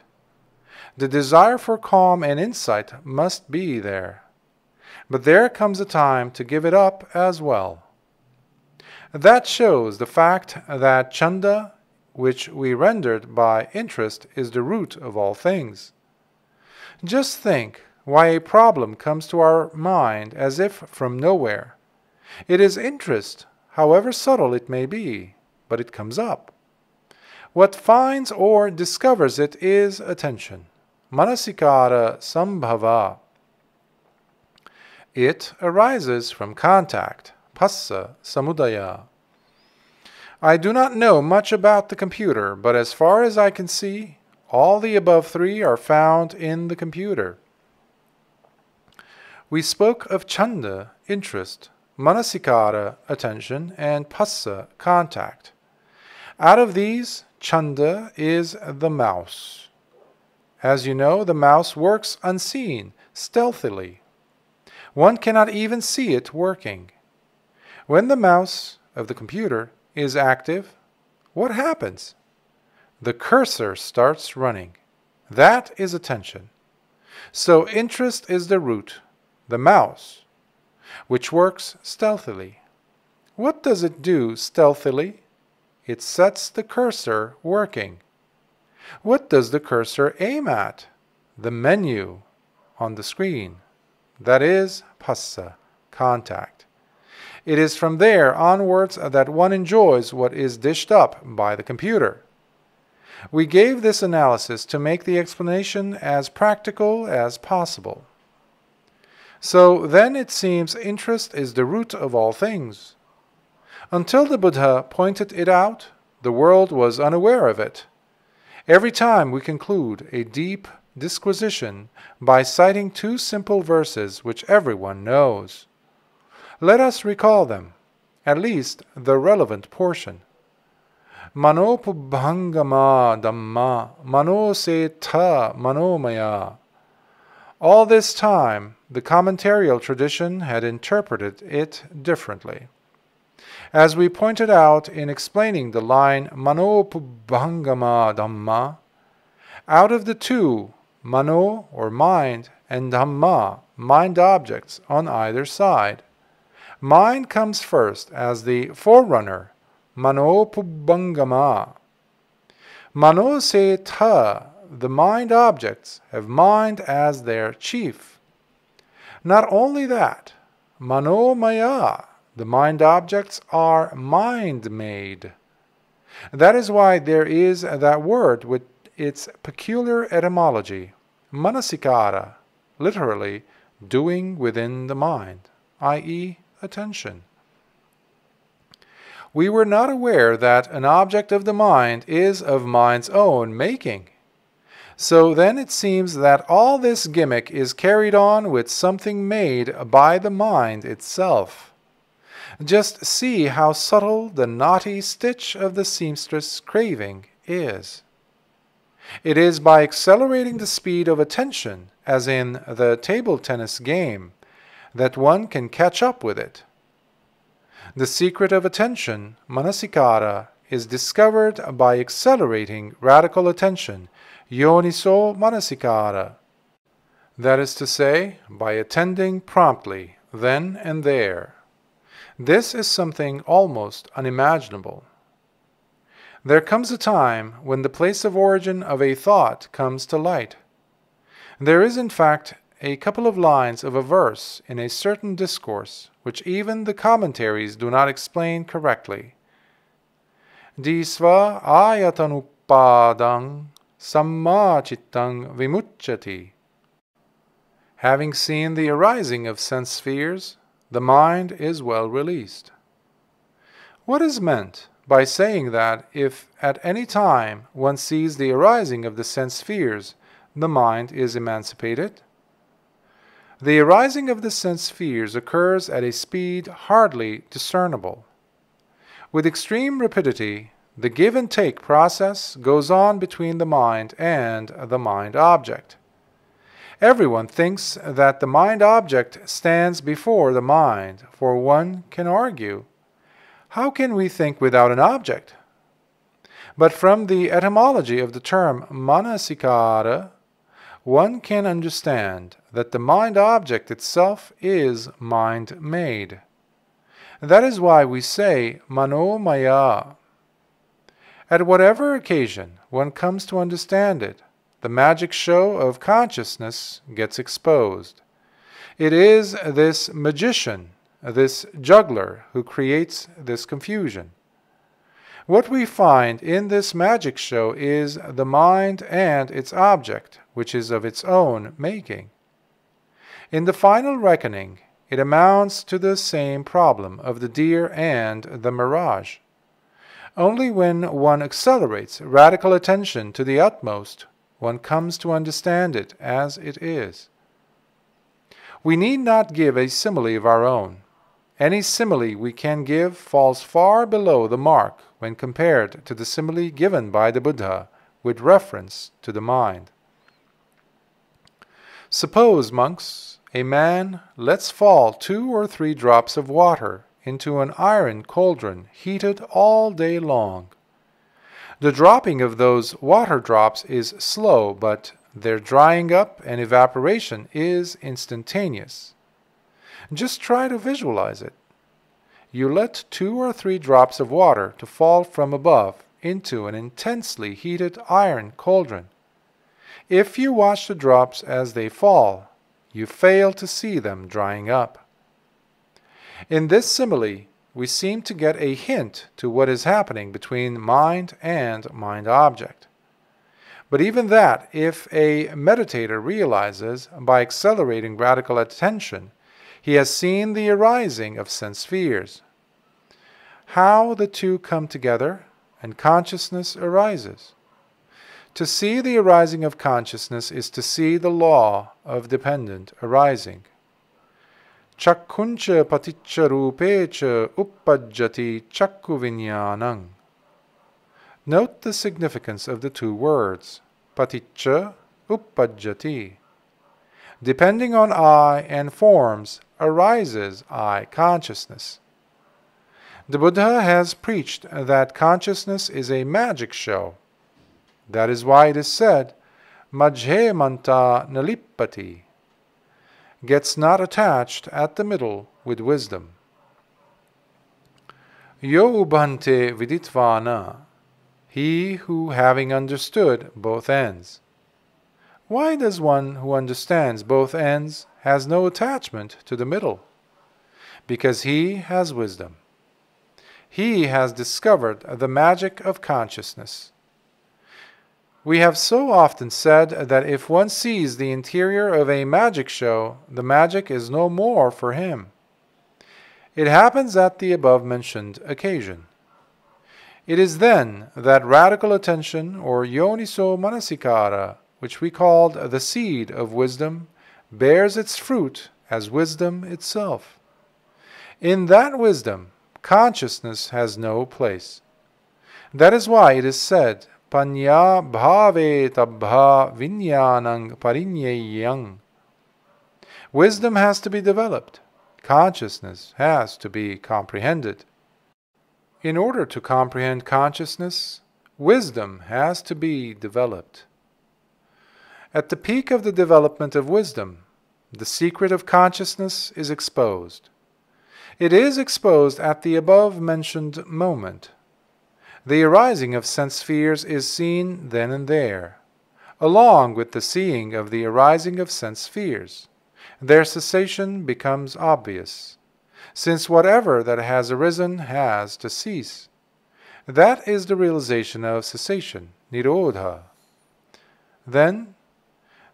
The desire for calm and insight must be there. But there comes a time to give it up as well. That shows the fact that chanda, which we rendered by interest, is the root of all things. Just think why a problem comes to our mind as if from nowhere. It is interest, however subtle it may be, but it comes up. What finds or discovers it is attention. Manasikara sambhava. It arises from contact, Phassa Samudaya. I do not know much about the computer, but as far as I can see, all the above three are found in the computer. We spoke of chanda, interest, manasikara, attention, and phassa, contact. Out of these, chanda is the mouse. As you know, the mouse works unseen, stealthily. One cannot even see it working. When the mouse of the computer is active, what happens? The cursor starts running. That is attention. So interest is the root, the mouse, which works stealthily. What does it do stealthily? It sets the cursor working. What does the cursor aim at? The menu on the screen. That is phassa, contact. It is from there onwards that one enjoys what is dished up by the computer. We gave this analysis to make the explanation as practical as possible. So then it seems interest is the root of all things. Until the Buddha pointed it out, the world was unaware of it. Every time we conclude a deep disquisition by citing two simple verses which everyone knows. Let us recall them, at least the relevant portion. Manopubbangama Dhamma Manoseta Manomaya. All this time, the commentarial tradition had interpreted it differently. As we pointed out in explaining the line Manopubbangama Dhamma, out of the two, Mano or mind and Dhamma, mind objects on either side, mind comes first as the forerunner, mano Manopubbangama. Mano se ta, the mind objects have mind as their chief. Not only that, Mano Maya, the mind objects are mind made. That is why there is that word with its peculiar etymology, manasikara, literally doing within the mind, i.e., attention. We were not aware that an object of the mind is of mind's own making. So then it seems that all this gimmick is carried on with something made by the mind itself. Just see how subtle the knotty stitch of the seamstress craving is. It is by accelerating the speed of attention, as in the table tennis game, that one can catch up with it. The secret of attention, manasikara, is discovered by accelerating radical attention, yoniso manasikara. That is to say, by attending promptly, then and there. This is something almost unimaginable. There comes a time when the place of origin of a thought comes to light. There is, in fact, a couple of lines of a verse in a certain discourse which even the commentaries do not explain correctly. Disva ayatanupadang sammachittang vimucchati. Having seen the arising of sense spheres, the mind is well released. What is meant by saying that if at any time one sees the arising of the sense spheres, the mind is emancipated? The arising of the sense spheres occurs at a speed hardly discernible. With extreme rapidity, the give and take process goes on between the mind and the mind object. Everyone thinks that the mind object stands before the mind, for one can argue. How can we think without an object? But from the etymology of the term manasikara, one can understand that the mind object itself is mind made. That is why we say mano maya. At whatever occasion one comes to understand it, the magic show of consciousness gets exposed. It is this magician, this juggler, who creates this confusion. What we find in this magic show is the mind and its object, which is of its own making. In the final reckoning, it amounts to the same problem of the deer and the mirage. Only when one accelerates radical attention to the utmost one comes to understand it as it is. We need not give a simile of our own. Any simile we can give falls far below the mark when compared to the simile given by the Buddha with reference to the mind. Suppose, monks, a man lets fall two or three drops of water into an iron cauldron heated all day long. The dropping of those water drops is slow, but their drying up and evaporation is instantaneous. Just try to visualize it. You let two or three drops of water to fall from above into an intensely heated iron cauldron. If you watch the drops as they fall, you fail to see them drying up. In this simile, we seem to get a hint to what is happening between mind and mind object. But even that, if a meditator realizes by accelerating radical attention, he has seen the arising of sense spheres. How the two come together and consciousness arises. To see the arising of consciousness is to see the law of dependent arising. Chakkuncha paticca rupecha uppajjati Note the significance of the two words, paticca, uppajjati. Depending on eye and forms arises eye consciousness. The Buddha has preached that consciousness is a magic show that is why it is said, Majjhe manta nalipati, gets not attached at the middle with wisdom. Yo ubhante viditvana, he who having understood both ends. Why does one who understands both ends has no attachment to the middle? Because he has wisdom. He has discovered the magic of consciousness we have so often said that if one sees the interior of a magic show, the magic is no more for him. It happens at the above mentioned occasion. It is then that radical attention, or yoniso manasikara, which we called the seed of wisdom, bears its fruit as wisdom itself. In that wisdom, consciousness has no place. That is why it is said panya bhave tabha vinyanang parinyayang. Wisdom has to be developed. Consciousness has to be comprehended. In order to comprehend consciousness, wisdom has to be developed. At the peak of the development of wisdom, the secret of consciousness is exposed. It is exposed at the above mentioned moment the arising of sense spheres is seen then and there, along with the seeing of the arising of sense spheres. Their cessation becomes obvious, since whatever that has arisen has to cease. That is the realization of cessation, Nirodha. Then,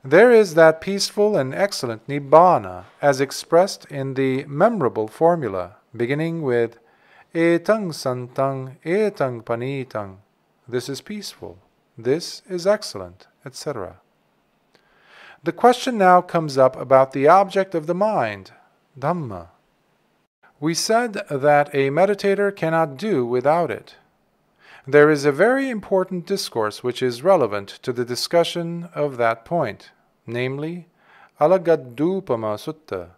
there is that peaceful and excellent Nibbana as expressed in the memorable formula beginning with etang santang, etang panitang. This is peaceful. This is excellent, etc. The question now comes up about the object of the mind, Dhamma. We said that a meditator cannot do without it. There is a very important discourse which is relevant to the discussion of that point, namely, Alagaddupama Sutta.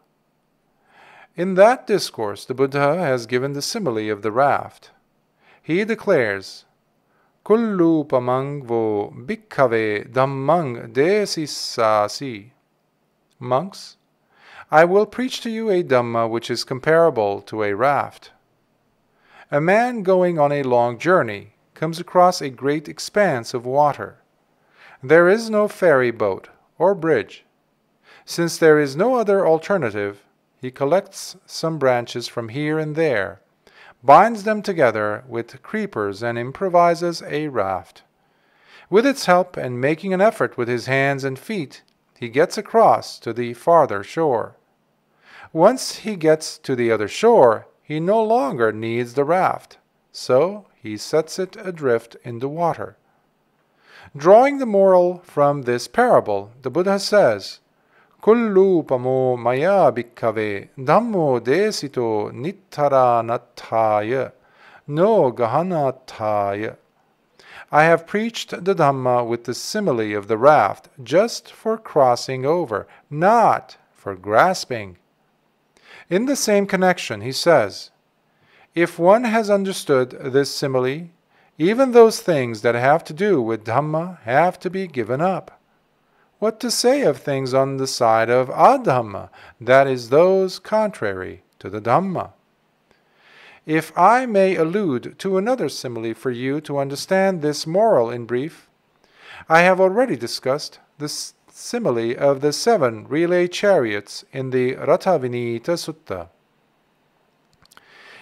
In that discourse, the Buddha has given the simile of the raft. He declares, Kullu pamang vo bhikkhave dhammang desisasi. Monks, I will preach to you a Dhamma which is comparable to a raft. A man going on a long journey comes across a great expanse of water. There is no ferry boat or bridge. Since there is no other alternative, he collects some branches from here and there, binds them together with creepers, and improvises a raft. With its help, and making an effort with his hands and feet, he gets across to the farther shore. Once he gets to the other shore, he no longer needs the raft, so he sets it adrift in the water. Drawing the moral from this parable, the Buddha says, Kullupamo maya bhikkhave dhammo desito nittaranatthaya no gahanatthaya. I have preached the Dhamma with the simile of the raft just for crossing over, not for grasping. In the same connection, he says, If one has understood this simile, even those things that have to do with Dhamma have to be given up. What to say of things on the side of Adhamma, that is, those contrary to the Dhamma? If I may allude to another simile for you to understand this moral in brief, I have already discussed the simile of the seven relay chariots in the Rathavinita Sutta.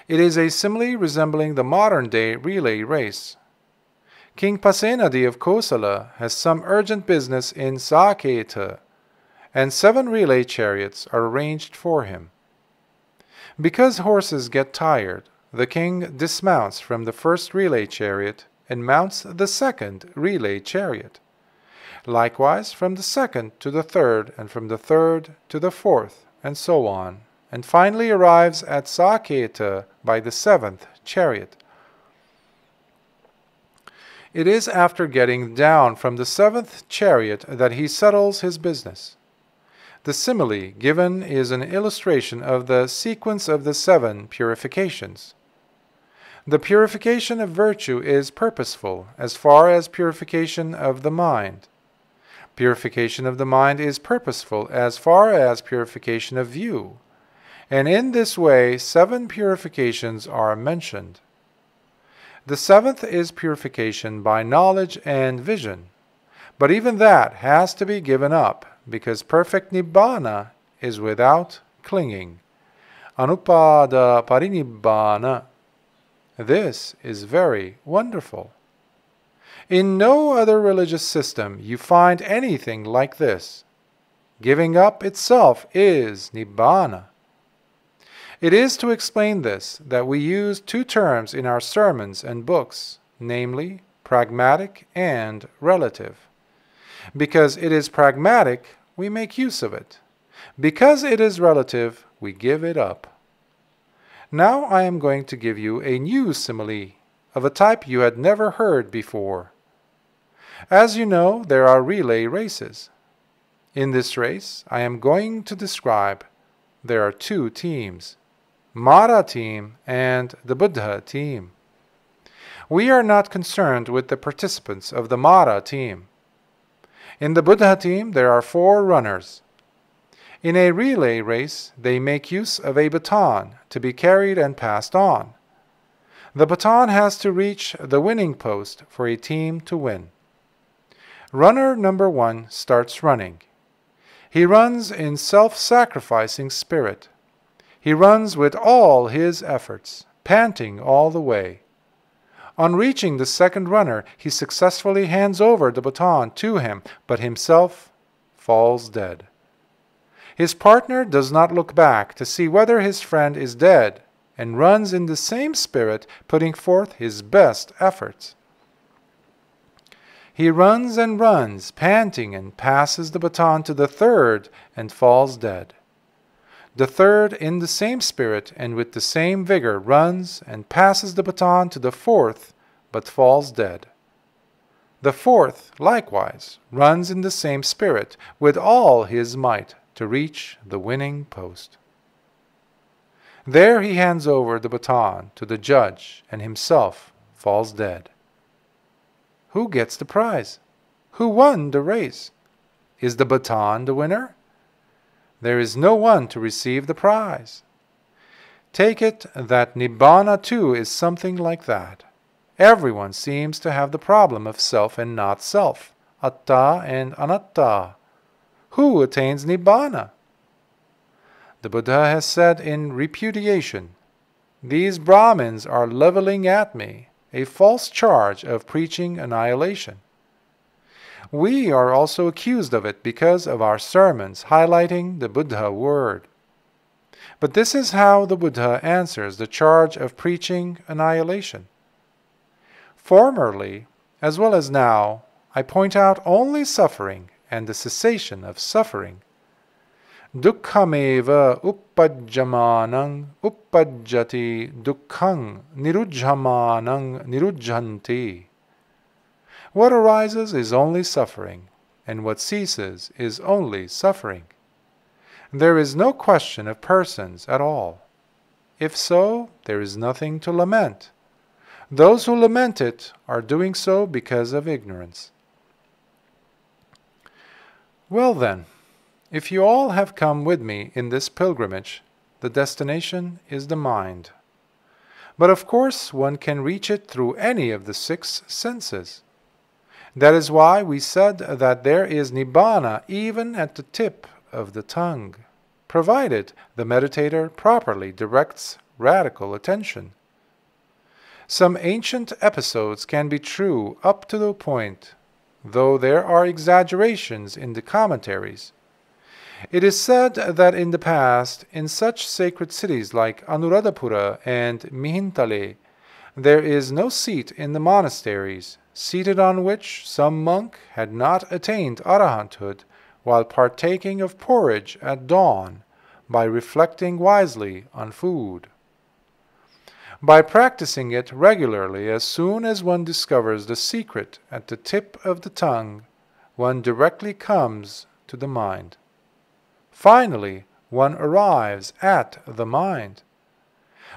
It is a simile resembling the modern day relay race. King Pasenadi of Kosala has some urgent business in Saketa, and seven relay chariots are arranged for him. Because horses get tired, the king dismounts from the first relay chariot and mounts the second relay chariot. Likewise, from the second to the third, and from the third to the fourth, and so on, and finally arrives at Saketa by the seventh chariot. It is after getting down from the seventh chariot that he settles his business. The simile given is an illustration of the sequence of the seven purifications. The purification of virtue is purposeful as far as purification of the mind. Purification of the mind is purposeful as far as purification of view. And in this way, seven purifications are mentioned. The seventh is purification by knowledge and vision. But even that has to be given up because perfect nibbana is without clinging. Anupada parinibbana this is very wonderful. In no other religious system you find anything like this. Giving up itself is Nibbana. It is to explain this that we use two terms in our sermons and books, namely pragmatic and relative. Because it is pragmatic, we make use of it. Because it is relative, we give it up. Now I am going to give you a new simile of a type you had never heard before. As you know, there are relay races. In this race, I am going to describe there are two teams Mara team and the Buddha team. We are not concerned with the participants of the Mara team. In the Buddha team, there are four runners in a relay race, they make use of a baton to be carried and passed on. The baton has to reach the winning post for a team to win. Runner number one starts running. He runs in self sacrificing spirit. He runs with all his efforts, panting all the way. On reaching the second runner, he successfully hands over the baton to him, but himself falls dead. His partner does not look back to see whether his friend is dead and runs in the same spirit, putting forth his best efforts. He runs and runs, panting, and passes the baton to the third and falls dead. The third, in the same spirit and with the same vigor, runs and passes the baton to the fourth, but falls dead. The fourth, likewise, runs in the same spirit with all his might to reach the winning post. There he hands over the baton to the judge and himself falls dead. Who gets the prize? Who won the race? Is the baton the winner? There is no one to receive the prize. Take it that Nibbana too is something like that. Everyone seems to have the problem of self and not self, atta and anatta, who attains Nibbana? The Buddha has said in repudiation, These Brahmins are leveling at me a false charge of preaching annihilation. We are also accused of it because of our sermons highlighting the Buddha word. But this is how the Buddha answers the charge of preaching annihilation. Formerly, as well as now, I point out only suffering and the cessation of suffering. Dukkhameva uppajjamanang uppajjati dukkhang nirujhamanang nirujhanti. What arises is only suffering, and what ceases is only suffering. There is no question of persons at all. If so, there is nothing to lament. Those who lament it are doing so because of ignorance. Well then, if you all have come with me in this pilgrimage, the destination is the mind. But of course, one can reach it through any of the six senses. That is why we said that there is nibbana even at the tip of the tongue, provided the meditator properly directs radical attention. Some ancient episodes can be true up to the point, though there are exaggerations in the commentaries. It is said that in the past, in such sacred cities like Anuradhapura and Mihintale, there is no seat in the monasteries, seated on which some monk had not attained arahanthood while partaking of porridge at dawn by reflecting wisely on food. By practicing it regularly as soon as one discovers the secret at the tip of the tongue, one directly comes to the mind. Finally, one arrives at the mind.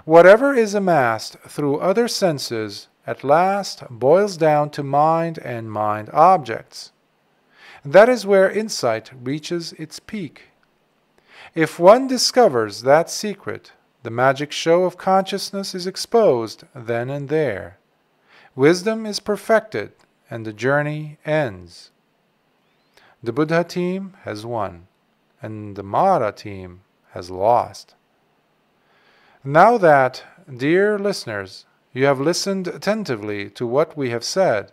Whatever is amassed through other senses at last boils down to mind and mind objects. That is where insight reaches its peak. If one discovers that secret, the magic show of consciousness is exposed then and there. Wisdom is perfected and the journey ends. The Buddha team has won and the Mara team has lost. Now that, dear listeners, you have listened attentively to what we have said,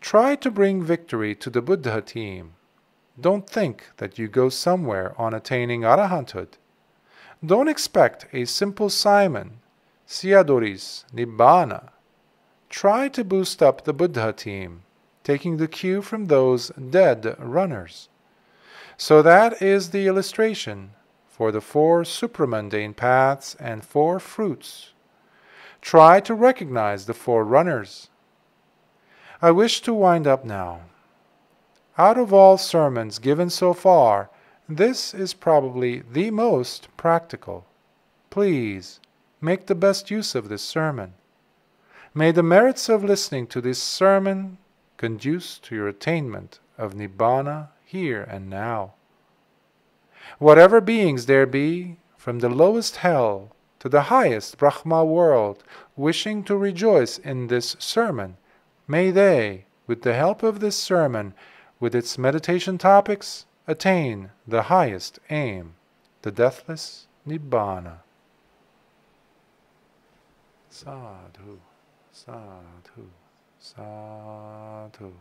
try to bring victory to the Buddha team. Don't think that you go somewhere on attaining arahanthood. Don't expect a simple Simon, Siadoris, Nibbana. Try to boost up the Buddha team, taking the cue from those dead runners. So that is the illustration for the four supramundane paths and four fruits. Try to recognize the four runners. I wish to wind up now. Out of all sermons given so far, this is probably the most practical. Please make the best use of this sermon. May the merits of listening to this sermon conduce to your attainment of Nibbana here and now. Whatever beings there be, from the lowest hell to the highest Brahma world, wishing to rejoice in this sermon, may they, with the help of this sermon, with its meditation topics, attain the highest aim, the deathless Nibbana. Sadhu, sadhu, sadhu.